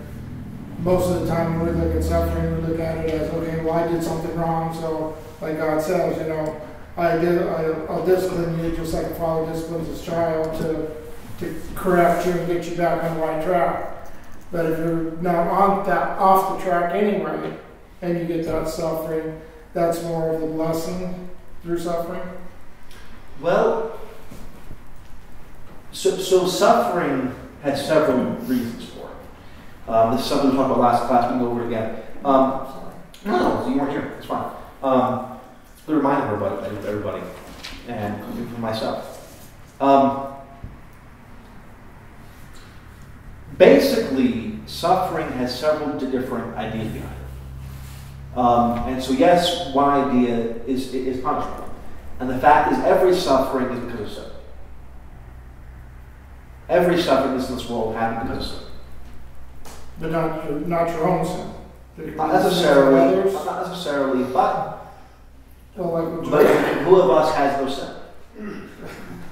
most of the time when we look at suffering, we look at it as, okay, well, I did something wrong, so like God says, you know, I did, I, I'll discipline you just like a father disciplines his child to, to correct you and get you back on the right track. But if you're not on that, off the track anyway, and you get that suffering, that's more of the blessing through suffering. Well, so, so suffering has several reasons for it. Um, this is something we talked about last class. We can go over it again. Um, no, no, you weren't here. It's fine. Um, a reminder about everybody, and for myself. Um, basically, suffering has several different ideas behind it. Um, and so, yes, one idea is, is punishment. And the fact is, every suffering is because of sin. Every suffering in this world happened because of sin. But not your, not your own sin. Not be sins of necessarily, not necessarily, but, Well, like but who of us has no sin?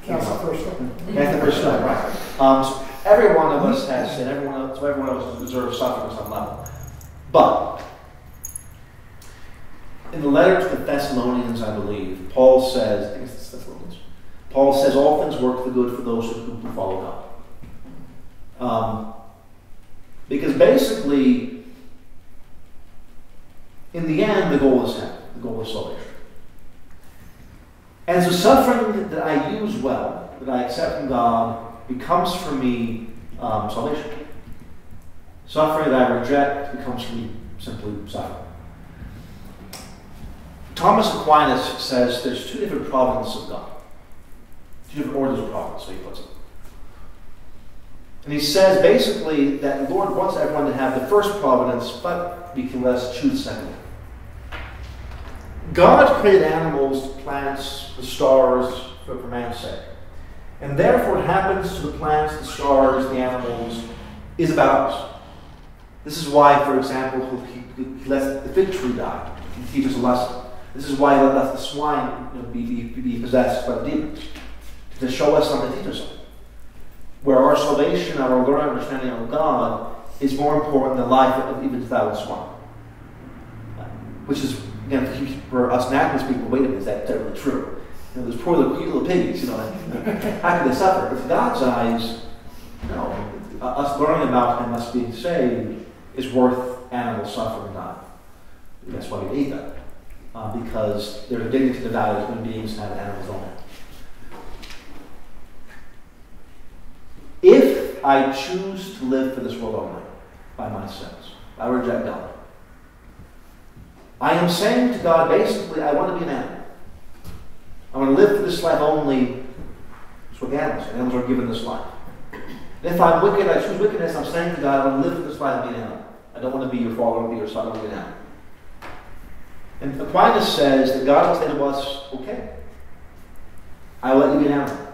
That's the first one. That's the first step, right? Um, so every one of us has sin. Every one of, so every one of us deserves suffering at some level. But in the letter to the Thessalonians, I believe, Paul says, I think it's the Thessalonians. Paul says all things work for the good for those who follow God. Um, because basically, in the end, the goal is heaven. The goal is salvation. And so suffering that I use well, that I accept from God, becomes for me um, salvation. Suffering that I reject becomes for me simply suffering. Thomas Aquinas says there's two different providences of God. Two different orders of providence, so he puts it. And he says basically that the Lord wants everyone to have the first providence, but we can let us choose second. God created animals, plants, the stars for, for man's sake. And therefore, what happens to the plants, the stars, the animals is about us. This is why, for example, he, lets the fig tree die to teach us a lesson. This is why he lets the swine you know, be, be, be possessed by demons to show us something, to teach us something. Where our salvation, our understanding of God is more important than life of even thousand swine. Which is again, for us naturally speaking, wait a minute, is that really true? You know, those poor little, little piggies, you know, how can they suffer? But for God's eyes, no. Us learning about Him, us being saved, is worth animal suffering not. That's why we eat them. Uh, because there's a dignity to value as human beings have animals don't have. If I choose to live for this world only by my sins, I reject God. I am saying to God, basically, I want to be an animal. I want to live for this life only. That's what animals. Animals are given this life. And if I'm wicked, I choose wickedness. I'm saying to God, I want to live for this life and be an animal. I don't want to be your father, I want to be your son, I want to be an animal. And Aquinas says that God will say to us, okay, I will let you be an animal.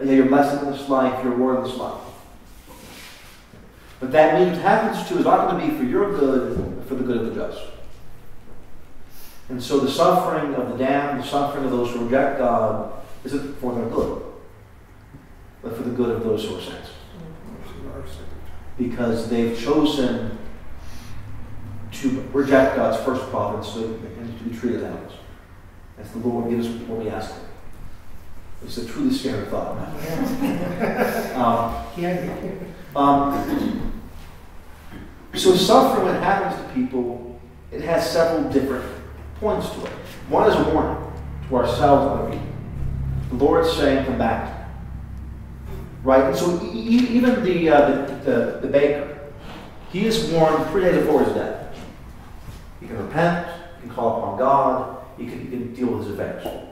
Yeah, you're blessed in this life, you're in this life. But that means happens to is not going to be for your good, for the good of the just. And so the suffering of the damned, the suffering of those who reject God, isn't for their good, but for the good of those who are saints. Because they've chosen to reject God's first providence and to be treated as animals. That's the Lord gives what we ask Him. It's a truly scary thought. um, um, so suffering, when it happens to people, it has several different points to it. One is a warning to ourselves and other people. The Lord's saying, "Come back." Right, and so e- even the, uh, the, the the baker, he is warned three days before his death. He can repent. He can call upon God. He can, he can deal with his affairs.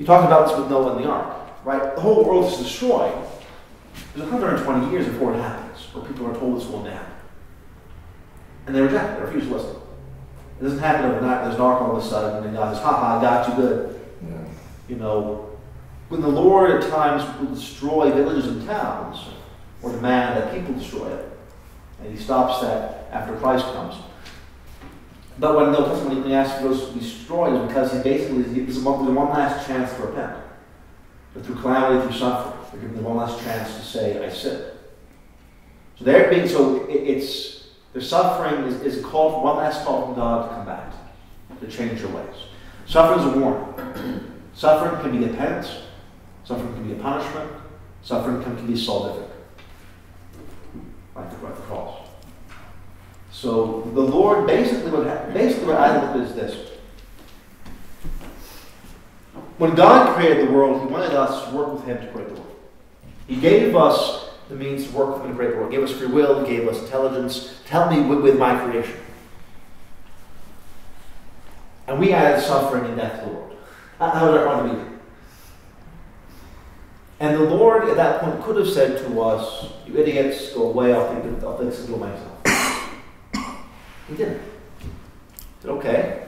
We talked about this with Noah and the ark, right? The whole world is destroyed. There's 120 years before it happens, where people are told this will happen. And they reject it, they refuse to listen. It doesn't happen overnight, there's an ark all of a sudden, and God says, ha ha, I got you good. Yeah. You know, when the Lord at times will destroy villages and towns, or demand that people destroy it, and he stops that after Christ comes. But when the Old Testament for those to destroyed because he basically gives them one, one last chance to repent. But through calamity, through suffering, they're given them one last chance to say, I sin. So they're being so it, it's their suffering is, is a call one last call from God to come back, to change your ways. Suffering is a warning. suffering can be a penance, suffering can be a punishment, suffering can, can be salvific. Like the, like the cross. So the Lord basically what basically what I look at is this. When God created the world, He wanted us to work with Him to create the world. He gave us the means to work with Him to create the world. He gave us free will. He gave us intelligence to help me with, with my creation. And we added suffering and death to the world. How did I want to be? And the Lord at that point could have said to us, You idiots, go away, I'll, think, I'll it do it myself. He didn't. He said, Okay.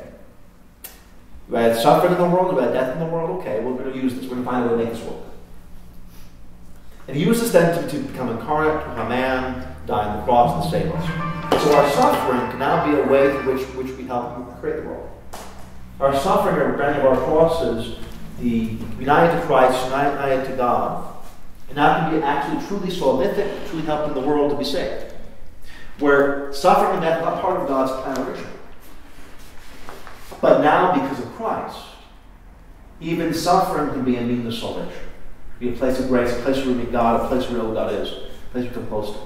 You had suffering in the world, you had death in the world, okay, we're going to use this, we're going to find a way to make this work. And he used this then to, to become incarnate, to become man, die on the cross, and save us. So our suffering can now be a way through which, which we help create the world. Our suffering or bearing of our crosses, the united to Christ, united to God, and now can be actually truly salvific, truly helping the world to be saved. Where suffering and death are not part of God's plan originally. But now, because of Christ, even suffering can be a means of salvation. Be a place of grace, a place where we meet God, a place where who God is, a place we come close to.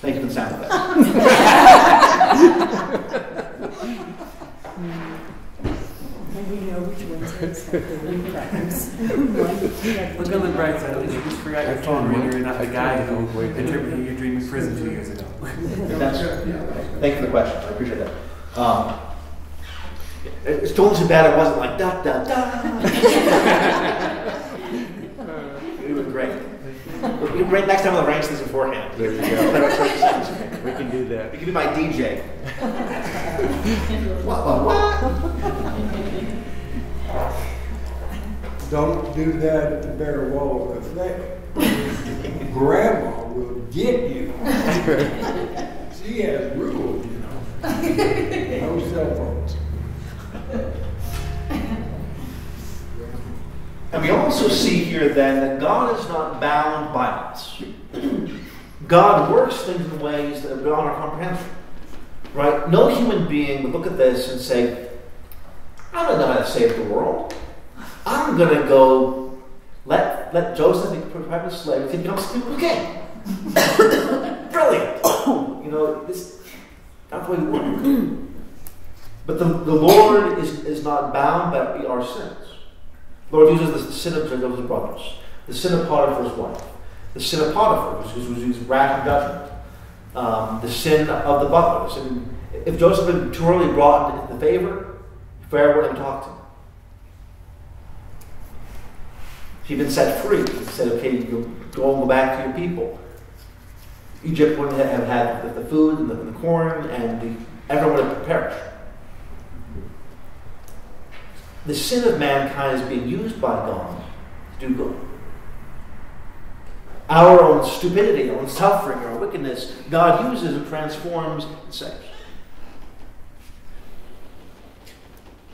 Thank you for the sound. And we know which ones are accepted crackers. Look on the bright side. At least you just forgot your phone when you're not the guy who interpreted your dream in prison two years ago. That's, thank you for the question. I appreciate that. Um, it's totally too bad it wasn't like da da da. It was great. We can next time we'll arrange this beforehand. There you go. what church songs. We can do that. You can be my DJ. what, what, what? Don't do that at the Bear Wall Cafe. Grandma will get you. She has rules, you know. No cell phones. And we also see here then that God is not bound by us. God works things in ways that are beyond our comprehension. Right? No human being would look at this and say, I don't know how to save the world. I'm going to go let, let Joseph be private slave. He becomes a king. Brilliant. you know, this, that's the way we work. But the, the Lord is, is not bound by our sins. Lord uses the sin of Jacob's brothers, the sin of Potiphar's wife, the sin of Potiphar, which was, was wrath and judgment, um, the sin of the butlers. And if Joseph had been too early brought into the favor, Pharaoh wouldn't have talked to him. If he'd been set free, he said, okay, you go and go back to your people. Egypt wouldn't have had the, food and the, and the corn, and the, everyone would have perished. The sin of mankind is being used by God to do good. Our own stupidity, our own suffering, our wickedness, God uses and transforms and saves.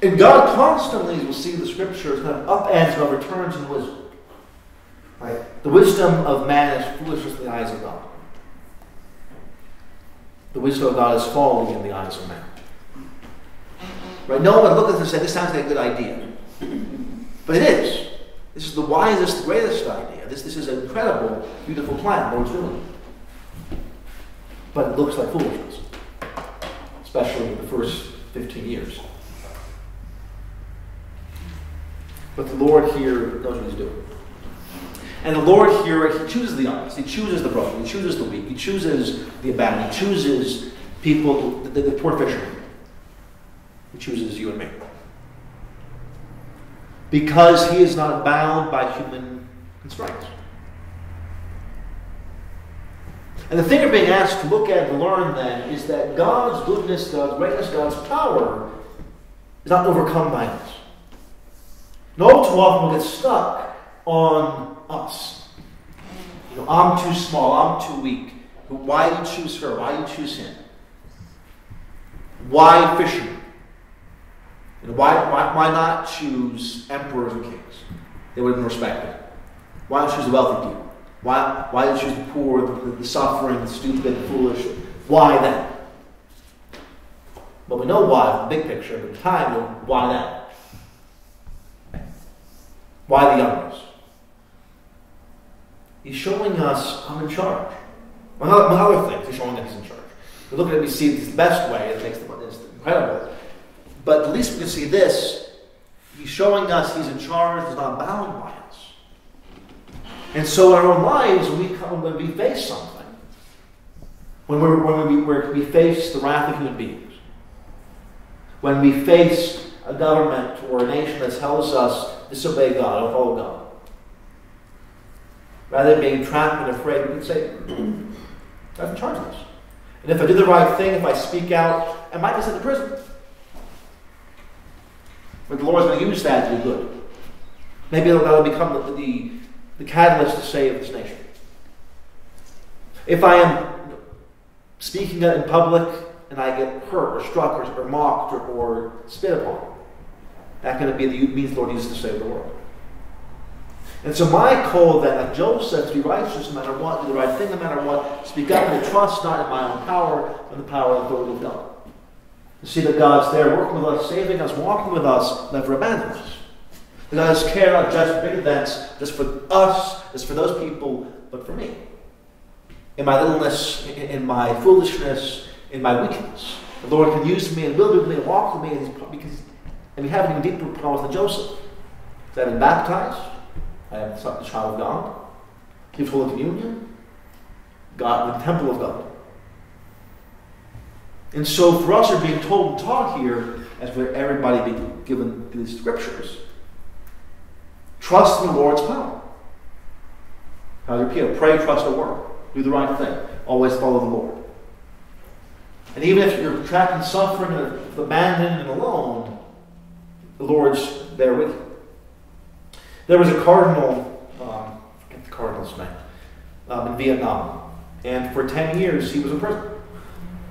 And God constantly, as we'll see in the scriptures, kind of upends and overturns in wisdom. Right? The wisdom of man is foolishness in the eyes of God. The wisdom of God is folly in the eyes of man. Right? No one would look at this and say, this sounds like a good idea. But it is. This is the wisest, greatest idea. This, this is an incredible, beautiful plan, Lord's doing. But it looks like foolishness. Especially in the first 15 years. But the Lord here knows what he's doing. And the Lord here, he chooses the honest, he chooses the broken, he chooses the weak, he chooses the abandoned, he chooses people, the, the poor fishermen. He chooses you and me. Because he is not bound by human constraints. And the thing we're being asked to look at and learn then is that God's goodness, God's greatness, God's power is not overcome by us. No, too often we'll get stuck on us. You know, I'm too small, I'm too weak. Why do you choose her? Why do you choose him? Why fishermen? You know, why, why, why not choose emperors and kings? They would have been respected. Why not choose the wealthy people? Why, why not choose the poor, the, the suffering, the stupid, the foolish? Why then? Well, we know why, the big picture, but the time, why then? Why the others? He's showing us I'm in charge. Among other things, he's showing that he's in charge. We look at it, we see it's the best way, it makes the, it's incredible. But at least we can see this. He's showing us he's in charge, he's not bound by us. And so in our own lives, when we, come, when we face something, when, we're, when we, we're, we face the wrath of human beings, when we face a government or a nation that tells us disobey God, don't follow God, rather than being trapped and afraid, we can say, I'm in charge of this. And if I do the right thing, if I speak out, I might be sent to prison. But the Lord's going to use that to do good. Maybe that'll become the, the, the catalyst to save this nation. If I am speaking in public and I get hurt or struck or, or mocked or, or spit upon, that's going to be the means the Lord uses to save the world. And so my call then, like Joseph, to be righteous no matter what, do the right thing no matter what, speak up and trust not in my own power, but the power of the of God. To see that God's there working with us, saving us, walking with us, never abandons us. That God care not just for big events, just for us, just for those people, but for me. In my littleness, in my foolishness, in my weakness. The Lord can use me and will do me and walk with me and because and we have an even deeper promise than Joseph. That I've been baptized, I am the child of God, give Holy Communion, God, the temple of God. And so for us, we're being told and taught here, as for everybody being given these scriptures, trust in the Lord's power. I repeat, pray, trust the word. Do the right thing. Always follow the Lord. And even if you're trapped in suffering and abandoned and alone, the Lord's there with you. There was a cardinal, um, forget the cardinal's name, um, in Vietnam, and for 10 years he was in prison.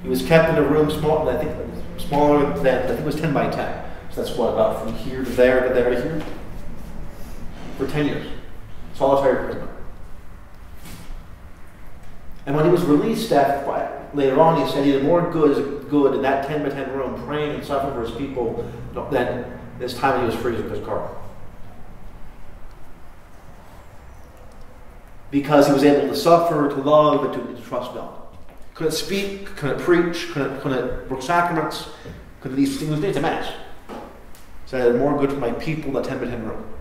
He was kept in a room small, I think smaller than, I think it was 10 by 10. So that's what, about from here to there to there to here? For 10 years. Solitary prisoner. And when he was released after, later on, he said he did more good, good in that 10 by 10 room, praying and suffering for his people, than this time he was free as a cardinal. Because he was able to suffer, to love, and to trust God. Couldn't speak, couldn't preach, couldn't, couldn't work sacraments, couldn't these things need to mass. So I did more good for my people 10 by 10 room.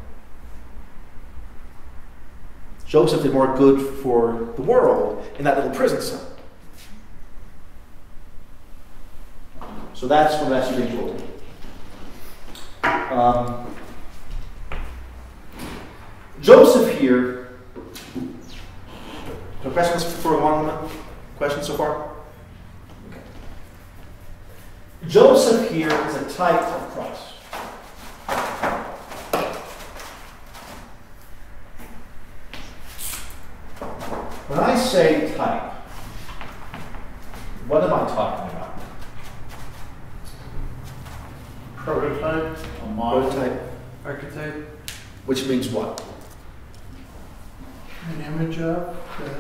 Joseph did more good for the world in that little prison cell. So that's what that's being told. Um, Joseph here. Questions for a moment? Questions so far? Okay. Joseph here is a type of Christ. When I say type, what am I talking about? Prototype, a model. Prototype, Archetype. which means what? An image of, that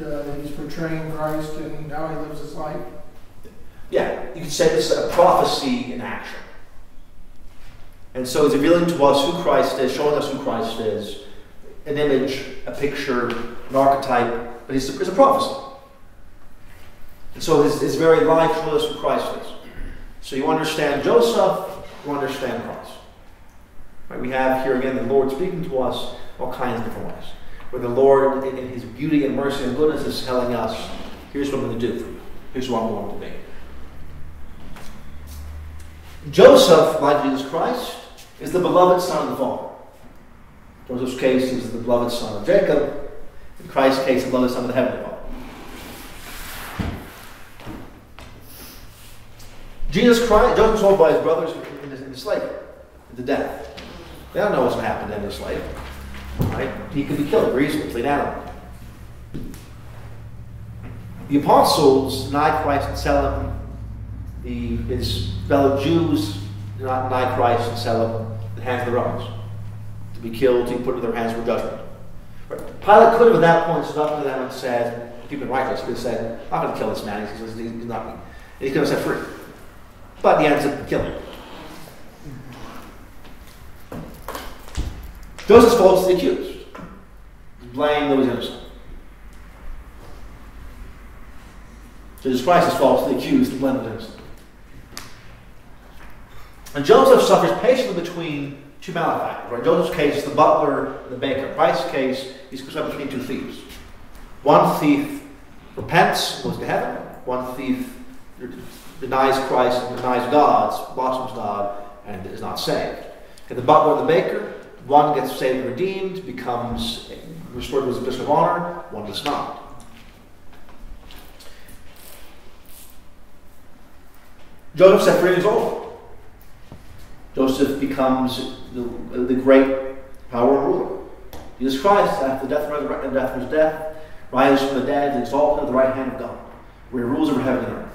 uh, he's portraying Christ and how he lives his life. Yeah, you could say this is a prophecy in action. And so he's revealing to us who Christ is, showing us who Christ is, an image, a picture, an archetype, but it's a, a prophecy. And so his, his very life shows us who Christ is. So you understand Joseph, you understand Christ. Right, we have here again the Lord speaking to us all kinds of different ways. Where the Lord, in, in his beauty and mercy and goodness, is telling us, here's what I'm going to do for you. Here's what I'm going to be. Joseph, like Jesus Christ, is the beloved son of the Father. In Joseph's case, was the beloved son of Jacob. In Christ's case, the beloved son of the Heavenly Father. Jesus Christ, Joseph was sold by his brothers in into slavery, into death. They don't know what's going to happen to the slave. Right? He could be killed fleet animal. The apostles denied Christ and sell him. The, his fellow Jews did not Christ and sell him in the hands of the Romans. To be killed, to be put into their hands for judgment. But Pilate could have at that point stood up to them and said, if he'd been righteous, he could have said, I'm not going to kill this man. He's, he's, not. And he could have set free. But he ends up killing him. Joseph's falsely accused. Blame those innocent. Jesus Christ is falsely accused and blamed innocent. And Joseph suffers patiently between two malefactors. Right? In Joseph's case, the butler and the baker. In Christ's case, he's caught between two thieves. One thief repents, goes to heaven. One thief denies Christ and denies God, blossoms God, and is not saved. And the butler and the baker, one gets saved and redeemed, becomes restored to his position of honor, one does not. Joseph set free is over. Joseph becomes the, the great power ruler. Jesus Christ, after death, and after his death, rises from the dead, and exalted at the right hand of God, where he rules over heaven and earth.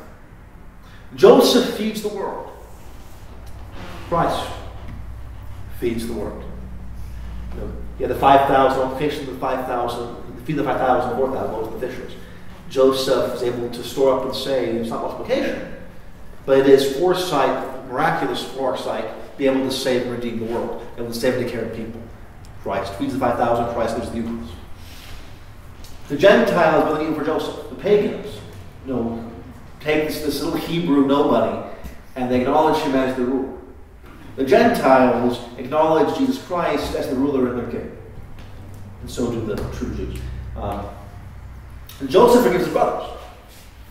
Joseph feeds the world. Christ feeds the world. You know, he had the 5,000 multiplication of the 5,000, the feed the 5,000, 4,000 loaves of the fishers. Joseph is able to store up and say it's not multiplication, but it is foresight, miraculous foresight, be able to save and redeem the world, and to save and take care of people. Christ feeds the 5,000, Christ gives the Eucharist. The Gentiles building even for Joseph, the pagans, you know, take this, this little Hebrew nobody and they acknowledge him as the ruler. The Gentiles acknowledge Jesus Christ as the ruler and their king. And so do the true Jews. Um, and Joseph forgives his brothers.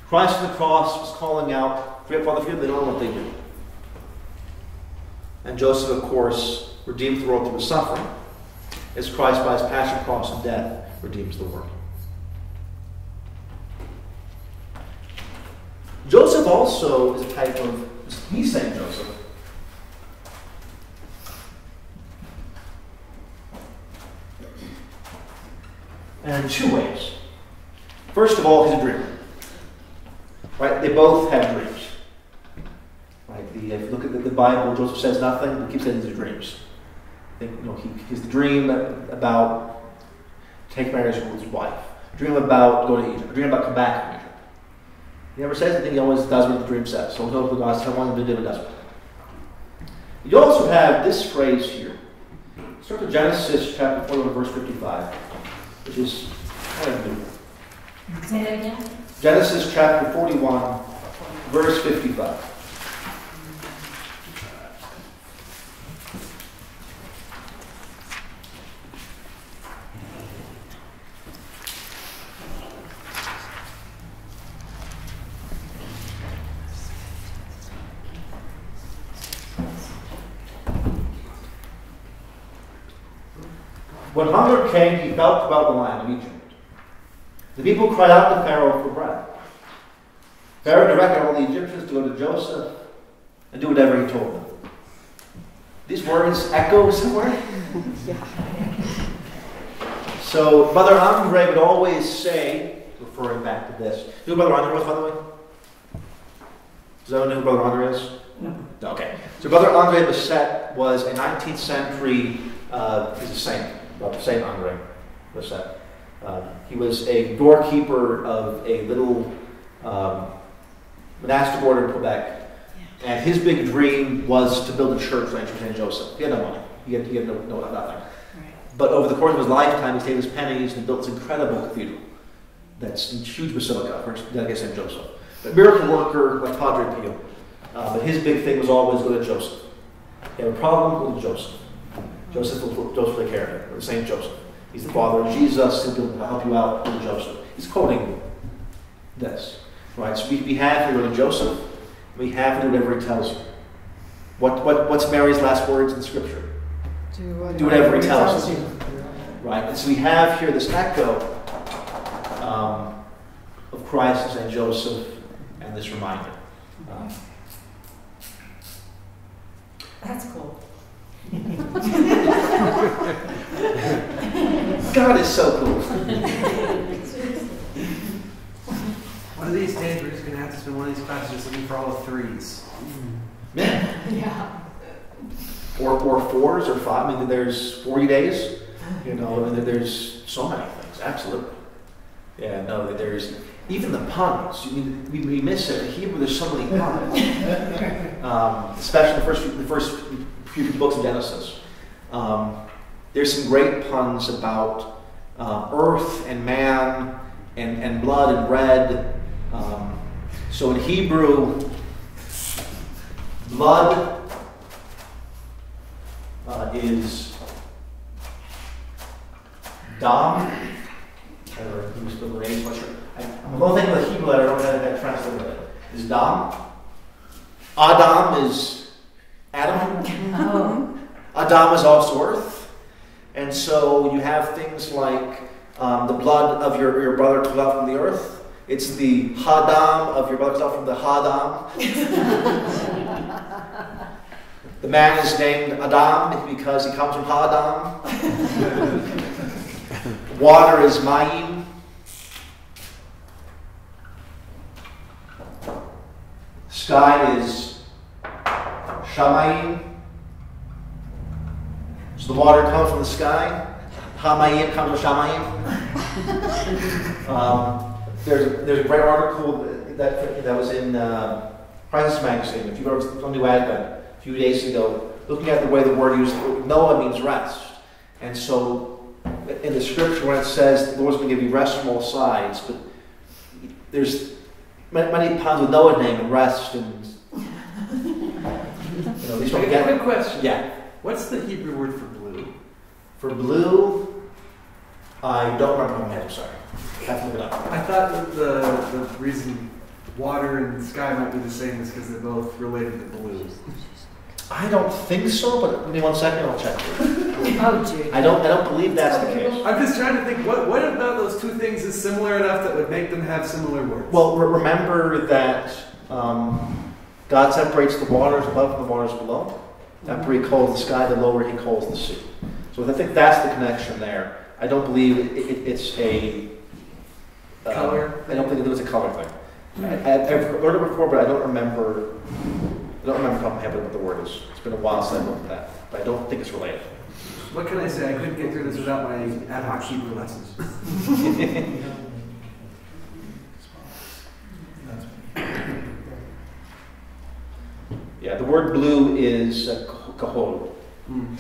Christ on the cross was calling out, Forget Father, forgive them, they don't know what they do. And Joseph, of course, redeems the world through his suffering, as Christ, by his passion, cross, and death, redeems the world. Joseph also is a type of, he's Saint Joseph. In two ways. First of all, he's a dreamer. Right? They both have dreams. Right? The, if you look at the, the Bible, Joseph says nothing, he keeps saying his dreams. Think, you know, he, he's the dream about taking marriage with his wife. Dream about going to Egypt. Dream about coming back from Egypt. He never says anything, he always does what the dream says. So he'll God says, I him to do it, does it. You also have this phrase here. Start with Genesis chapter 41, verse 55, which is kind of new. Say that again? Genesis chapter 41, verse 55. When hunger came, he felt throughout the land of Egypt. The people cried out to Pharaoh for bread. Pharaoh directed all the Egyptians to go to Joseph and do whatever he told them. These words echo somewhere. So Brother Andre would always say, referring back to this. You know Brother Andre was, by the way? Does anyone know who Brother Andre is? No. Okay. So Brother Andre Bessette was a 19th century, uh, he's a saint, Brother Saint Andre Bessette. Um, he was a doorkeeper of a little um, monastic order in Quebec. And his big dream was to build a church for St. Joseph. He had no money. He had, he had no, no nothing. But over the course of his lifetime, he saved his pennies and built this incredible cathedral. That's a huge basilica for dedicated St. Joseph. A miracle worker like Padre Pio. Uh, but his big thing was always go to Joseph. You have a problem, go to Joseph. Joseph will, Joseph will take of it, or St. Joseph. He's the father of Jesus, he'll help you out, go to Joseph. He's quoting this. Right? So we, we have here go to Joseph, we have to do whatever he tells you. What, what, what's Mary's last words in Scripture? Do whatever, Do whatever he tells you. Right? And so we have here this echo um, of Christ and St. Joseph and this reminder. Um, That's cool. God is so cool. One of these days, we're just going to have to spend one of these classes just looking for all the threes. Man. Yeah. Or, or fours or five. I mean, there's 40 days. You know, and there's so many things. Absolutely. Yeah, no, there's even the puns. You mean, we, we miss it. In Hebrew, there's so many puns. um, especially the first, the first few books of Genesis. Um, there's some great puns about uh, earth and man and, and blood and bread. Um, so in Hebrew, blood uh, is dam. I'm not sure. I- I'm going to think of the Hebrew letter, I don't know how to translate it. Is dam. Adam is Adam. Oh. Adam is also earth. And so you have things like um, the blood of your, your brother comes out from the earth. It's the Hadam of your brother comes out from the Hadam. The man is named Adam because he comes from Hadam. Water is Mayim. Sky is Shamayim. So the water comes from the sky. Hamayim comes from Shamayim. um, there's, there's a great article that, that was in uh, Crisis Magazine, if you go to New Advent, a few days ago, looking at the way the word used, Noah means rest. And so in the scripture when it says the Lord's going to give you rest from all sides, but there's many, many times with Noah's name and rest and know, these don't Okay, get quick question. Yeah. What's the Hebrew word for blue? For blue, I don't remember my head, I'm sorry. I have to look it up. I thought that the, the reason water and sky might be the same is because they're both related to blue. I don't think so, but give me one second, I'll check. Oh, Judy. I don't I don't believe that's the case. I'm just trying to think, what, what about those two things is similar enough that would make them have similar words? Well, re- remember that um, God separates the waters above from the waters below. The upper he calls the sky, the lower he calls the sea. So I think that's the connection there. I don't believe it, it, it's a uh, Color? I don't think it was a color thing. I, I- I've heard it before, but I don't remember. I don't remember top of my head what the word is. It's been a while since I looked at that, but I don't think it's related. What can I say? I couldn't get through this without my ad hoc Hebrew lessons. Yeah, the word blue is uh, kahol. Hmm.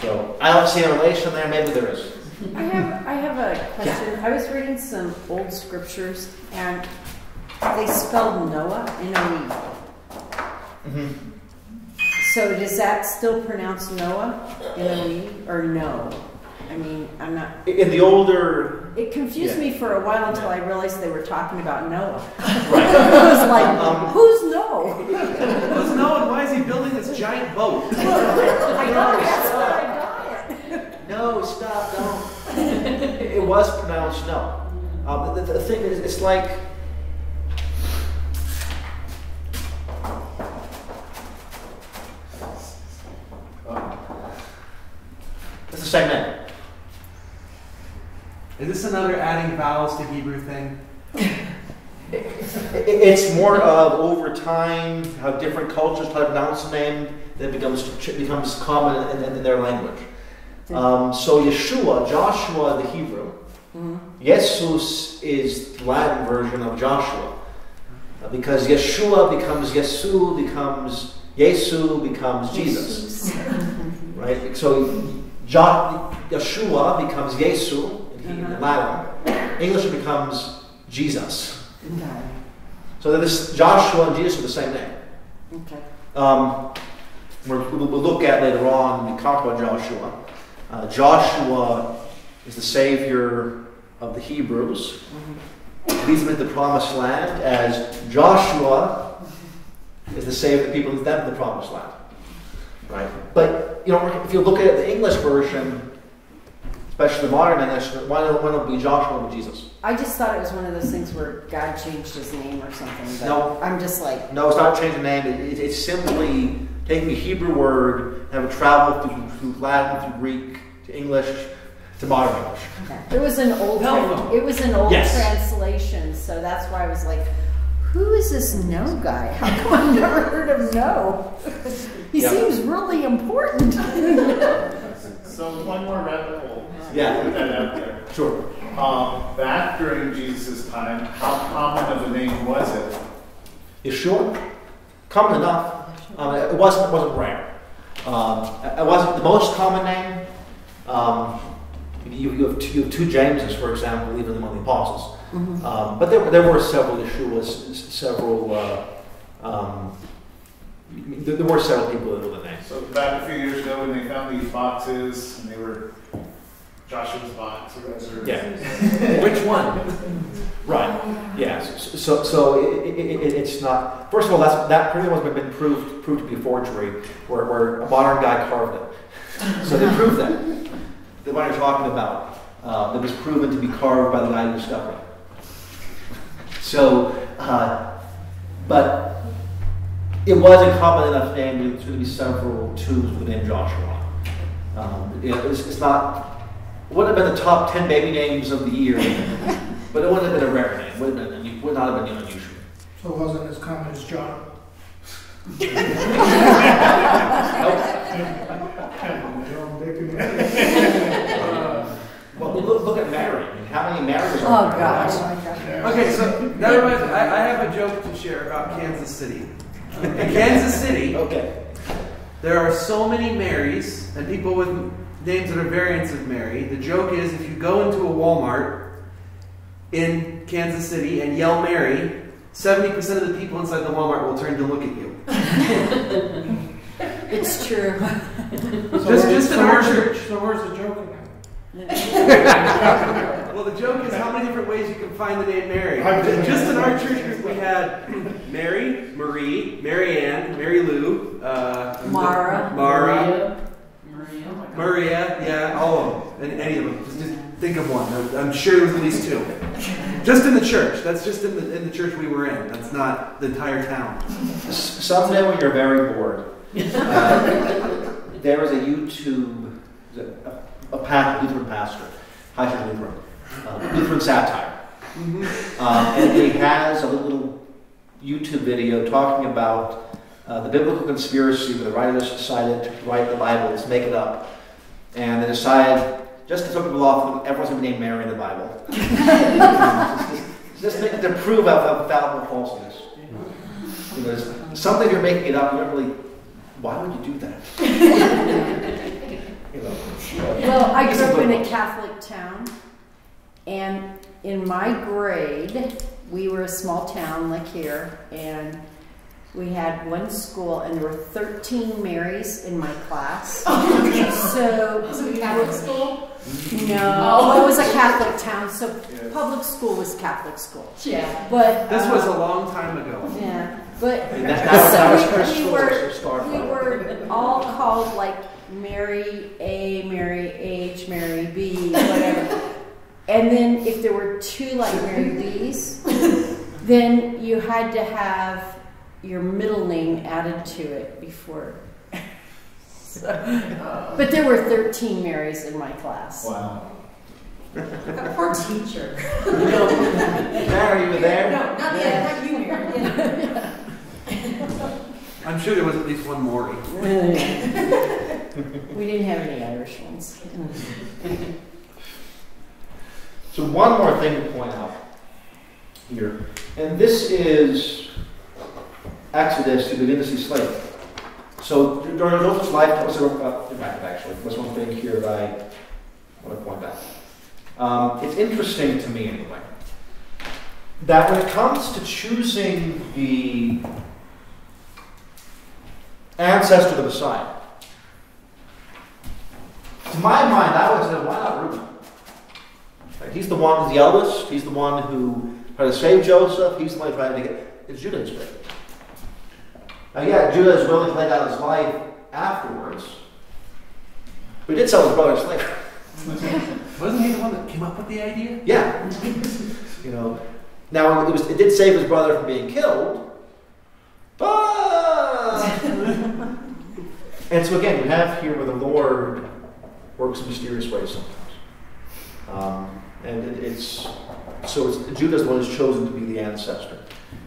So I don't see a relation there. Maybe there is. I have, I have a question. I was reading some old scriptures and they spelled Noah, N-O-E. Hmm So does that still pronounce Noah, N-O-E, or no? I mean, I'm not, In the older, it confused Yeah. me for a while until I realized they were talking about Noah. right? I was like, Um, who's Noah? Who's Noah and why is he building this giant boat? I got it, that's what I got it. No, stop, don't. it was pronounced no. Um, the, the thing is, it's like. It's the same name. Is this another adding vowels to Hebrew thing? It's more of over time how different cultures try to pronounce the name that becomes becomes common in, in, in their language. Um, so Yeshua, Joshua, the Hebrew, Mhm. Jesus is the Latin version of Joshua. Uh, because Yeshua becomes Yesu, becomes Yesu, becomes Jesus. Right? So jo- Yeshua becomes Yesu in, in Uh-huh. Latin. English becomes Jesus. Okay. So this Joshua and Jesus are the same name. Okay. Um, we're, we'll we'll look at later on when we talk about Joshua. Uh, Joshua is the savior of the Hebrews. Leads them into the promised land as Joshua is the savior of the people who them to the promised land. Right? But, you know, if you look at the English version, especially the modern English, why don't, why don't be Joshua and Jesus? I just thought it was one of those things where God changed his name or something, but No. I'm just like, No, it's not changing the name. It, it- it's simply taking a Hebrew word and have it travel through, through Latin, through Greek, to English, to modern English. it was an old, Telephone. it was an old Yes. translation, so that's why I was like, who is this no guy? How come I've never heard of no? He Yeah. seems really important. So one more rabbit hole. Yeah. Put that out there. Sure. Um, back during Jesus' time, how common of a name was it? Yeshua, common enough. Um, it wasn't it wasn't rare. Um, it wasn't the most common name. Um, you, you, have two, you have two Jameses, for example, even among the apostles. Um, but there, there were several Yeshuas, s- several. Uh, um, there, there were several people that knew the name. So back a few years ago when they found these boxes and they were Joshua's box or whatever. Yeah. Which one? Right. Yes. So, so it, it, it, it's not. First of all, that's that pretty much been proved proved to be forgery, where, where a modern guy carved it. So they proved that. The one you're talking about, uh, it was proven to be carved by the guy who discovered it. So, uh, but it was a common enough name. There's going to be several twos with the name Joshua. Um, it, it's, it's not. It wouldn't have been the top ten baby names of the year. But it wouldn't have been a rare name. Would, have been, would not have been unusual. So it wasn't as common as John. John Dickens. Uh, well, look, look at Mary. I mean, how many Marys Oh, are there? Oh, gosh. Okay, so that reminds me, I, I have a joke to share about Kansas City. In Kansas City, Okay. there are so many Marys and people with names that are variants of Mary. The joke is if you go into a Walmart in Kansas City and yell Mary, 70% of the people inside the Walmart will turn to look at you. It's true. So Just- where's- just in so our where's the- church. So where's the joke in that? Well, the joke is how many different ways you can find the name Mary. I've Just in our church group, we had Mary, Marie, Mary Ann, Mary Lou, uh, Mara. Mara, Maria. Oh my God. Maria, yeah, all of them, and any of them. Just, just think of one. I'm- I'm sure there was at least two. Just in the church. That's just in the in the church we were in. That's not the entire town. Someday when you're very bored, uh, there is a YouTube, is a, a pa- Lutheran pastor, High Church Lutheran, uh, Lutheran satire. Um, and he has a little YouTube video talking about uh, the biblical conspiracy where the writers decided to write the Bible, let's make it up. And they decided, just to throw people off, everyone's going to be named Mary in the Bible. just, just to prove how fallible falseness. You know, something you're making it up, you don't really, why would you do that? you know, Well, I grew up in a. Catholic town, and in my grade, we were a small town like here, and we had one school, and there were 13 Marys in my class. so, Was it a Catholic school? no, it was a Catholic town, so public school was Catholic school. Yeah. But This was a uh, long time ago. yeah, but And that, that was, that was So we- we were- we were all called like Mary A, Mary H, Mary B, whatever. And then if there were two like Mary B's, then you had to have your middle name added to it before. So- but there were 13 Marys in my class. Wow. That poor teacher. Mary, you were there? No, not yet. Not you, Mary. Yeah. I'm sure there was at least one Maury. we didn't have any Irish ones. So one more thing to point out here, and this is Exodus to begin to see slavery. So during Joseph's lifetime, so, uh, in fact, actually, there's one thing here that I want to point out. Um, it's interesting to me, anyway, that when it comes to choosing the ancestor of the Messiah, to my mind, I would say, why not Reuben? He's the one, who's the eldest, he's the one who tried to save Joseph, he's the one who tried to get, it's Judah's faith. Now, yeah, Judah is willing to lay down his life afterwards, but he did sell his brother slave. Wasn't he the one that came up with the idea? Yeah. you know, now it, was, it did save his brother from being killed, but. and so again, you have here where the Lord works in mysterious ways sometimes. Um, and it, it's so it's, Judah's the one who's chosen to be the ancestor,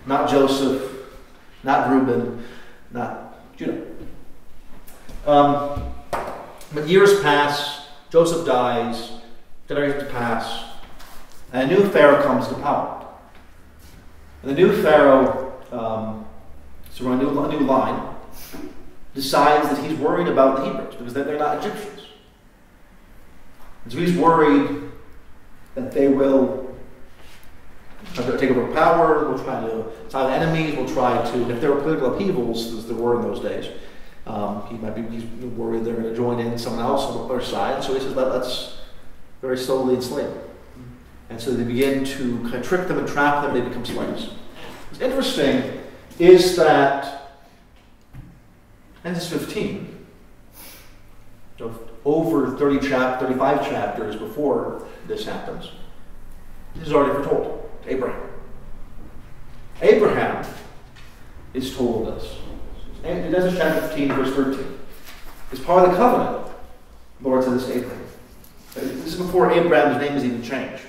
not Joseph, not Reuben, not Judah. Um, but years pass, Joseph dies, generations pass, and a new Pharaoh comes to power. And the new Pharaoh, um, so a new, a new line, decides that he's worried about the Hebrews because they're not Egyptians. And so he's worried that they will try to take over power, will try to side enemies, will try to, if there were political upheavals, as there were in those days, um, he might be he's worried they're going to join in someone else on the other side. So he says, Let, let's very slowly enslave them. And so they begin to kind of trick them and trap them, they become slaves. What's interesting is that Genesis 15, so over 30 chap- 35 chapters before this happens, this is already foretold to Abraham. Abraham is told this. And Genesis chapter 15, verse 13. It's part of the covenant. The Lord said this to Abraham. This is before Abraham's name is even changed.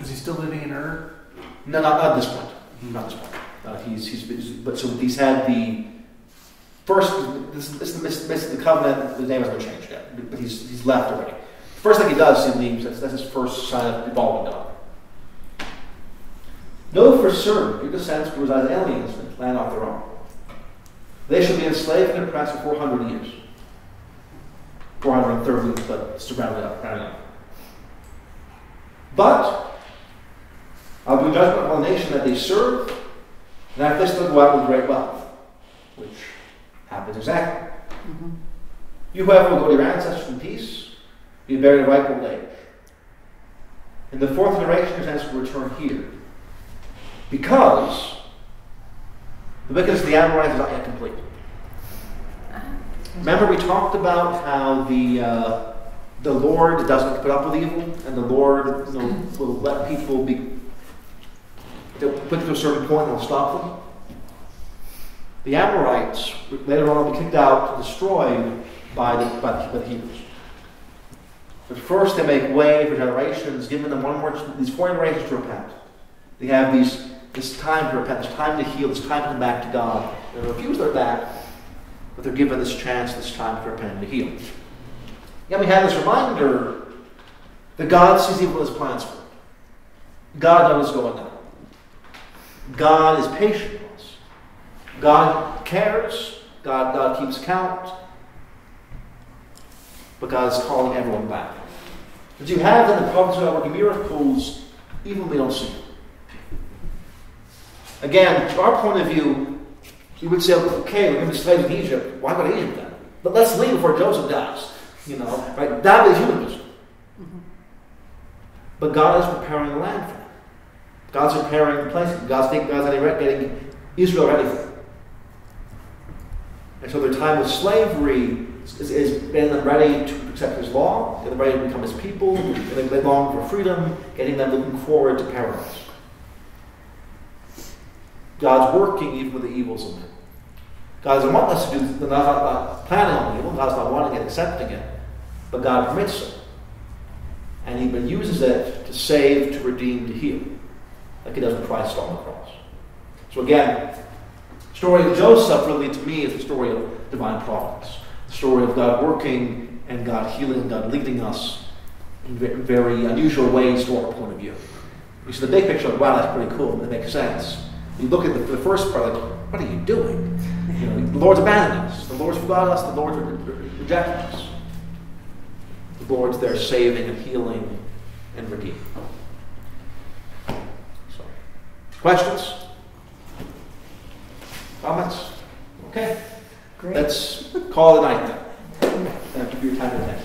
Is he still living in Ur? No, not, not at this point. Not this point. Uh, he's, he's, but so he's had the first. This, this, the covenant. the name hasn't changed yet, but he's, he's left already. First thing he does, he leaves. That's, that's his first sign of involvement God. Know for certain your descendants will reside as aliens in the land off their own. They shall be enslaved and oppressed for 400 years. 430, but just to round up, round up. But I'll do judgment upon the nation that they serve, and after this they'll go out with great wealth, which exactly. You, however, will go to your ancestors in peace, be buried in ripe old age. In the fourth generation, your descendants will return here. Because the wickedness of the Amorites is not yet complete. Remember, we talked about how the uh, the Lord doesn't put up with evil, and the Lord you know, will let people be. They'll put to a certain point and they'll stop them. The Amorites would later on be kicked out, destroyed by the, by the, Hebrews. But first, they make way for generations, giving them one more these four generations to repent. They have these this time to repent, this time to heal, this time to come back to God. They refuse their back, but they're given this chance, this time to repent and to heal. Yet we have this reminder that God sees evil as plans for. God knows what's going on. God is patient. God cares. God, God keeps count. But God is calling everyone back. But you have in the prophets who are working miracles even when we don't see them. Again, from our point of view, you would say, okay, we're going to be slaves in Egypt. Why go to Egypt then? But let's leave before Joseph dies. You know, right? That is human wisdom. Mm-hmm. But God is preparing the land for them. God's preparing the place. God's getting, God's getting Israel ready for them. And so their time of slavery is, is getting them ready to accept His law, getting them ready to become His people, getting them long for freedom, getting them looking forward to paradise. God's working even with the evils of men. God doesn't want us to do, God's not, planning on evil, God's not wanting it, accepting it, but God permits it. And He even uses it to save, to redeem, to heal, like He does with Christ on the cross. So again, story of Joseph really, to me, is the story of divine providence. The story of God working and God healing, God leading us in very unusual ways to our point of view. You see the big picture, like, wow, that's pretty cool, that makes sense. You look at the, the first part, like, what are you doing? You know, the Lord's abandoned us. The Lord's forgotten us. The Lord's re- re- rejected us. The Lord's there saving and healing and redeeming. So, questions? Comments? Okay. Great. Let's call it a night then. Thank you for your time today.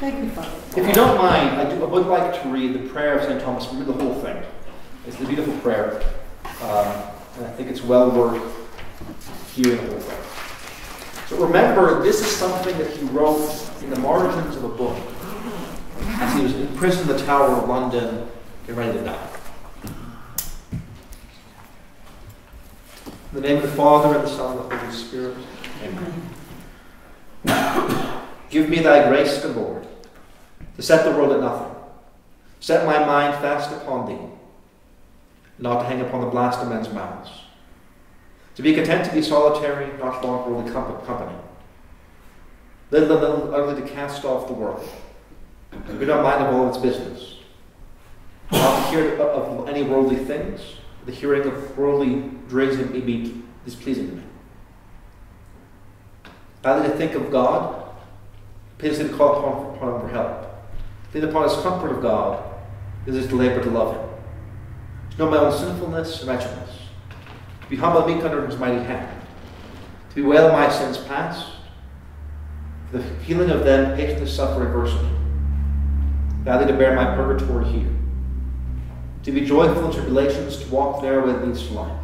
Thank you, Father. If you don't mind, I, do, I would like to read the prayer of St. Thomas. Read the whole thing. It's a beautiful prayer. Um, and I think it's well worth hearing the whole thing. So remember, this is something that he wrote in the margins of a book as he was in prison in the Tower of London, getting ready to die. In the name of the Father, and the Son, and the Holy Spirit. Amen. Give me thy grace, good Lord, to set the world at nothing. Set my mind fast upon thee, not to hang upon the blast of men's mouths. To be content to be solitary, not to long for worldly company. Little and little utterly to cast off the world. To be not mind of all its business. Not to hear of any worldly things. The hearing of worldly dregs and meat is pleasing to me. Rather to think of God, piteously to call upon, upon him for help. Lean upon his comfort of God, it is to labor to love him. To know my own sinfulness and wretchedness. To be humble and meek under his mighty hand. To bewail my sins past. For the healing of them, patiently suffer adversity. gladly to bear my purgatory here, to be joyful in tribulations, to walk there with leads to life,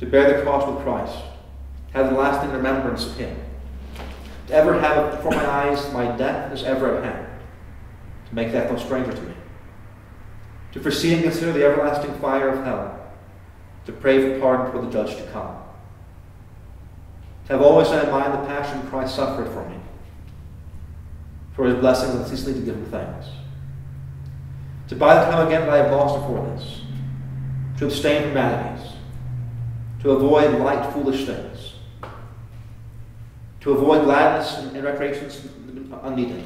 to bear the cross with Christ, have the lasting remembrance of Him, to ever have before my eyes my death as ever at hand, to make death no stranger to me, to foresee and consider the everlasting fire of hell, to pray for pardon for the judge to come, to have always in mind the passion Christ suffered for me, for his blessings and ceaselessly to give him thanks. To buy the time again that I have lost before this, to abstain from vanities, to avoid light, foolish things, to avoid gladness and, and recreations unneeded.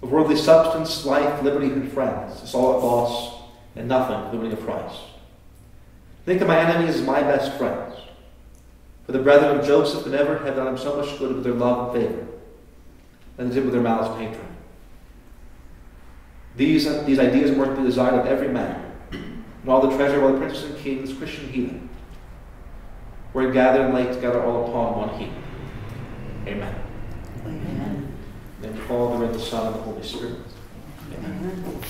Of worldly substance, life, liberty, and friends, it's all at loss and nothing the winning of Christ. Think of my enemies as my best friends. For the brethren of Joseph could never have done him so much good with their love and favor than they did with their malice and hatred. These, these ideas were the be desired of every man, and all the treasure of all the princes and kings, Christian heathen, were gathered and laid together all upon one heap. Amen. Amen. In the Father, and the Son, and the Holy Spirit. Amen.